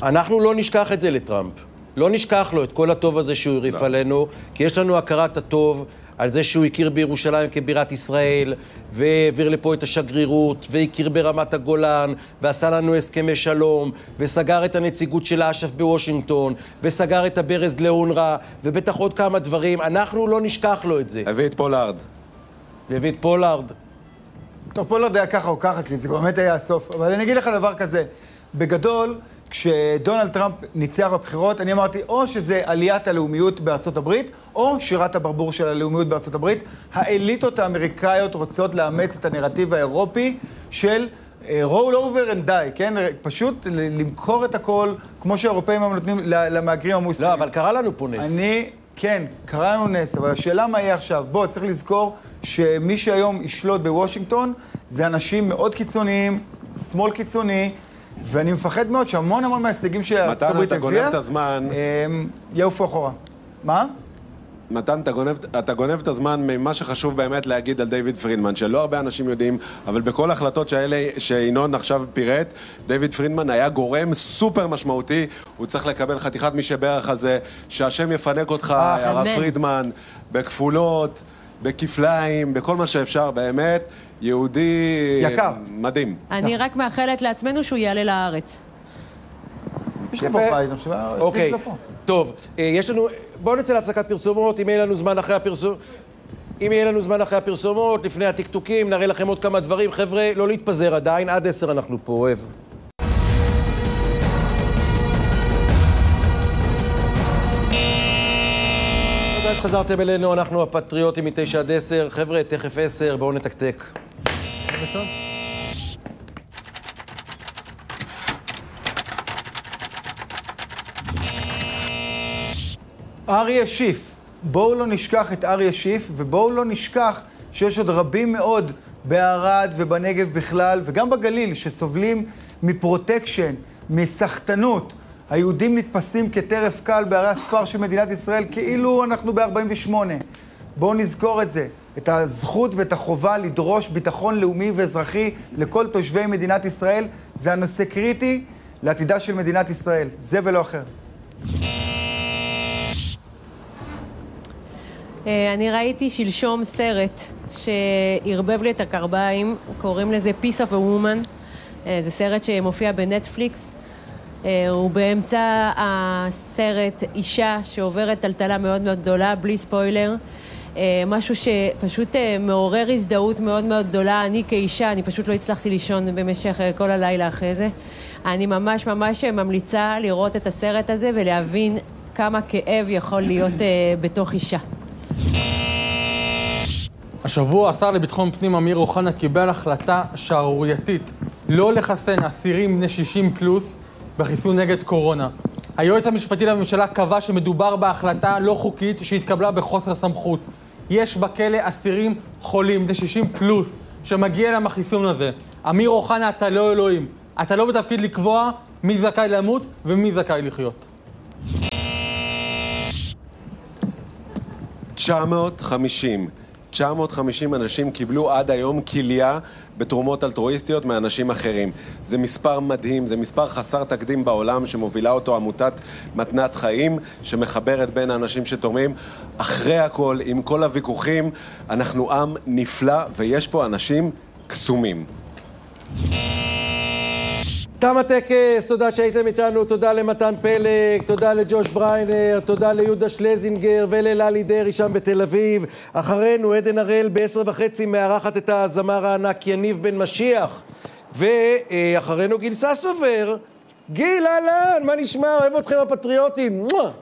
אנחנו לא נשכח את זה לטראמפ. לא נשכח לו את כל הטוב הזה שהוא הרעיף עלינו, כי יש לנו הכרת הטוב על זה שהוא הכיר בירושלים כבירת ישראל, והעביר לפה את השגרירות, והכיר ברמת הגולן, ועשה לנו הסכמי שלום, וסגר את הנציגות של אש"ף בוושינגטון, וסגר את הברז לאונר"א, ובטח עוד כמה דברים. אנחנו לא נשכח לו את זה. הביא את פולארד. והביא את פולארד. טוב, פולארד היה ככה או ככה, כי זה באמת היה הסוף. אבל אני אגיד לך דבר כזה, בגדול, כשדונלד טראמפ ניצח בבחירות, אני אמרתי, או שזה עליית הלאומיות בארצות הברית, או שירת הברבור של הלאומיות בארצות הברית. האליטות האמריקאיות רוצות לאמץ את הנרטיב האירופי של roll over and die, כן? פשוט למכור את הכל, כמו שהאירופאים היום נותנים למהגרים המוסלמים. לא, אבל קרה לנו פה נס. אני, כן, קרה לנו נס, אבל השאלה מה יהיה עכשיו. בוא, צריך לזכור שמי שהיום ישלוט בוושינגטון זה אנשים מאוד קיצוניים, שמאל קיצוני, ואני מפחד מאוד שהמון המון מההישגים שארצות הברית מתן, אתה גונב את הזמן. יעופו אחורה. מה? מתן, אתה גונב, אתה גונב את הזמן ממה שחשוב באמת להגיד על דיוויד פרידמן, שלא הרבה אנשים יודעים, אבל בכל ההחלטות שהאלה, שינון עכשיו פירט, דיוויד פרידמן היה גורם סופר משמעותי, הוא צריך לקבל חתיכת מי שברך על זה, שהשם יפנק אותך, הרב פרידמן, בכפולות, בכפליים, בכל מה שאפשר, באמת. יהודי... יקר. מדהים. אני רק מאחלת לעצמנו שהוא יעלה לארץ. יש לי פה בית, עכשיו... אוקיי, טוב, יש לנו... בואו נצא להפסקת פרסומות, אם יהיה לנו זמן אחרי הפרסום... אם יהיה לנו זמן אחרי הפרסומות, לפני הטקטוקים, נראה לכם עוד כמה דברים. חבר'ה, לא להתפזר עדיין, עד עשר אנחנו פה, אוהב. תודה שחזרתם אלינו, אנחנו הפטריוטים מתשע עד עשר. חבר'ה, תכף עשר, בואו נתקתק. אריה שיף, בואו לא נשכח את אריה שיף, ובואו לא נשכח שיש עוד רבים מאוד בערד ובנגב בכלל, וגם בגליל, שסובלים מפרוטקשן, מסחטנות. היהודים נתפסים כטרף קל בערי הספר של מדינת ישראל, כאילו אנחנו ב-48. בואו נזכור את זה, את הזכות ואת החובה לדרוש ביטחון לאומי ואזרחי לכל תושבי מדינת ישראל. זה הנושא קריטי לעתידה של מדינת ישראל, זה ולא אחר. אני ראיתי שלשום סרט שערבב לי את הקרביים, קוראים לזה Peace of a Woman. זה סרט שמופיע בנטפליקס. הוא באמצע הסרט אישה שעוברת טלטלה מאוד מאוד גדולה, בלי ספוילר. משהו שפשוט מעורר הזדהות מאוד מאוד גדולה. אני כאישה, אני פשוט לא הצלחתי לישון במשך כל הלילה אחרי זה. אני ממש ממש ממליצה לראות את הסרט הזה ולהבין כמה כאב יכול להיות בתוך אישה. השבוע השר לביטחון פנים אמיר אוחנה קיבל החלטה שערורייתית לא לחסן אסירים בני 60 פלוס בחיסון נגד קורונה. היועץ המשפטי לממשלה קבע שמדובר בהחלטה לא חוקית שהתקבלה בחוסר סמכות. יש בכלא אסירים חולים בני 60 פלוס שמגיע להם החיסון הזה. אמיר אוחנה, אתה לא אלוהים. אתה לא בתפקיד לקבוע מי זכאי למות ומי זכאי לחיות. 950. 950 אנשים קיבלו עד היום כליה בתרומות אלטרואיסטיות מאנשים אחרים. זה מספר מדהים, זה מספר חסר תקדים בעולם שמובילה אותו עמותת מתנת חיים, שמחברת בין האנשים שתורמים. אחרי הכל, עם כל הוויכוחים, אנחנו עם נפלא ויש פה אנשים קסומים. תם הטקס, תודה שהייתם איתנו, תודה למתן פלג, תודה לג'וש בריינר, תודה ליהודה שלזינגר ולללי דרעי שם בתל אביב. אחרינו עדן הראל בעשר וחצי מארחת את הזמר הענק יניב בן משיח. ואחרינו גיל ססובר. גיל, אהלן, מה נשמע? אוהב אתכם הפטריוטים.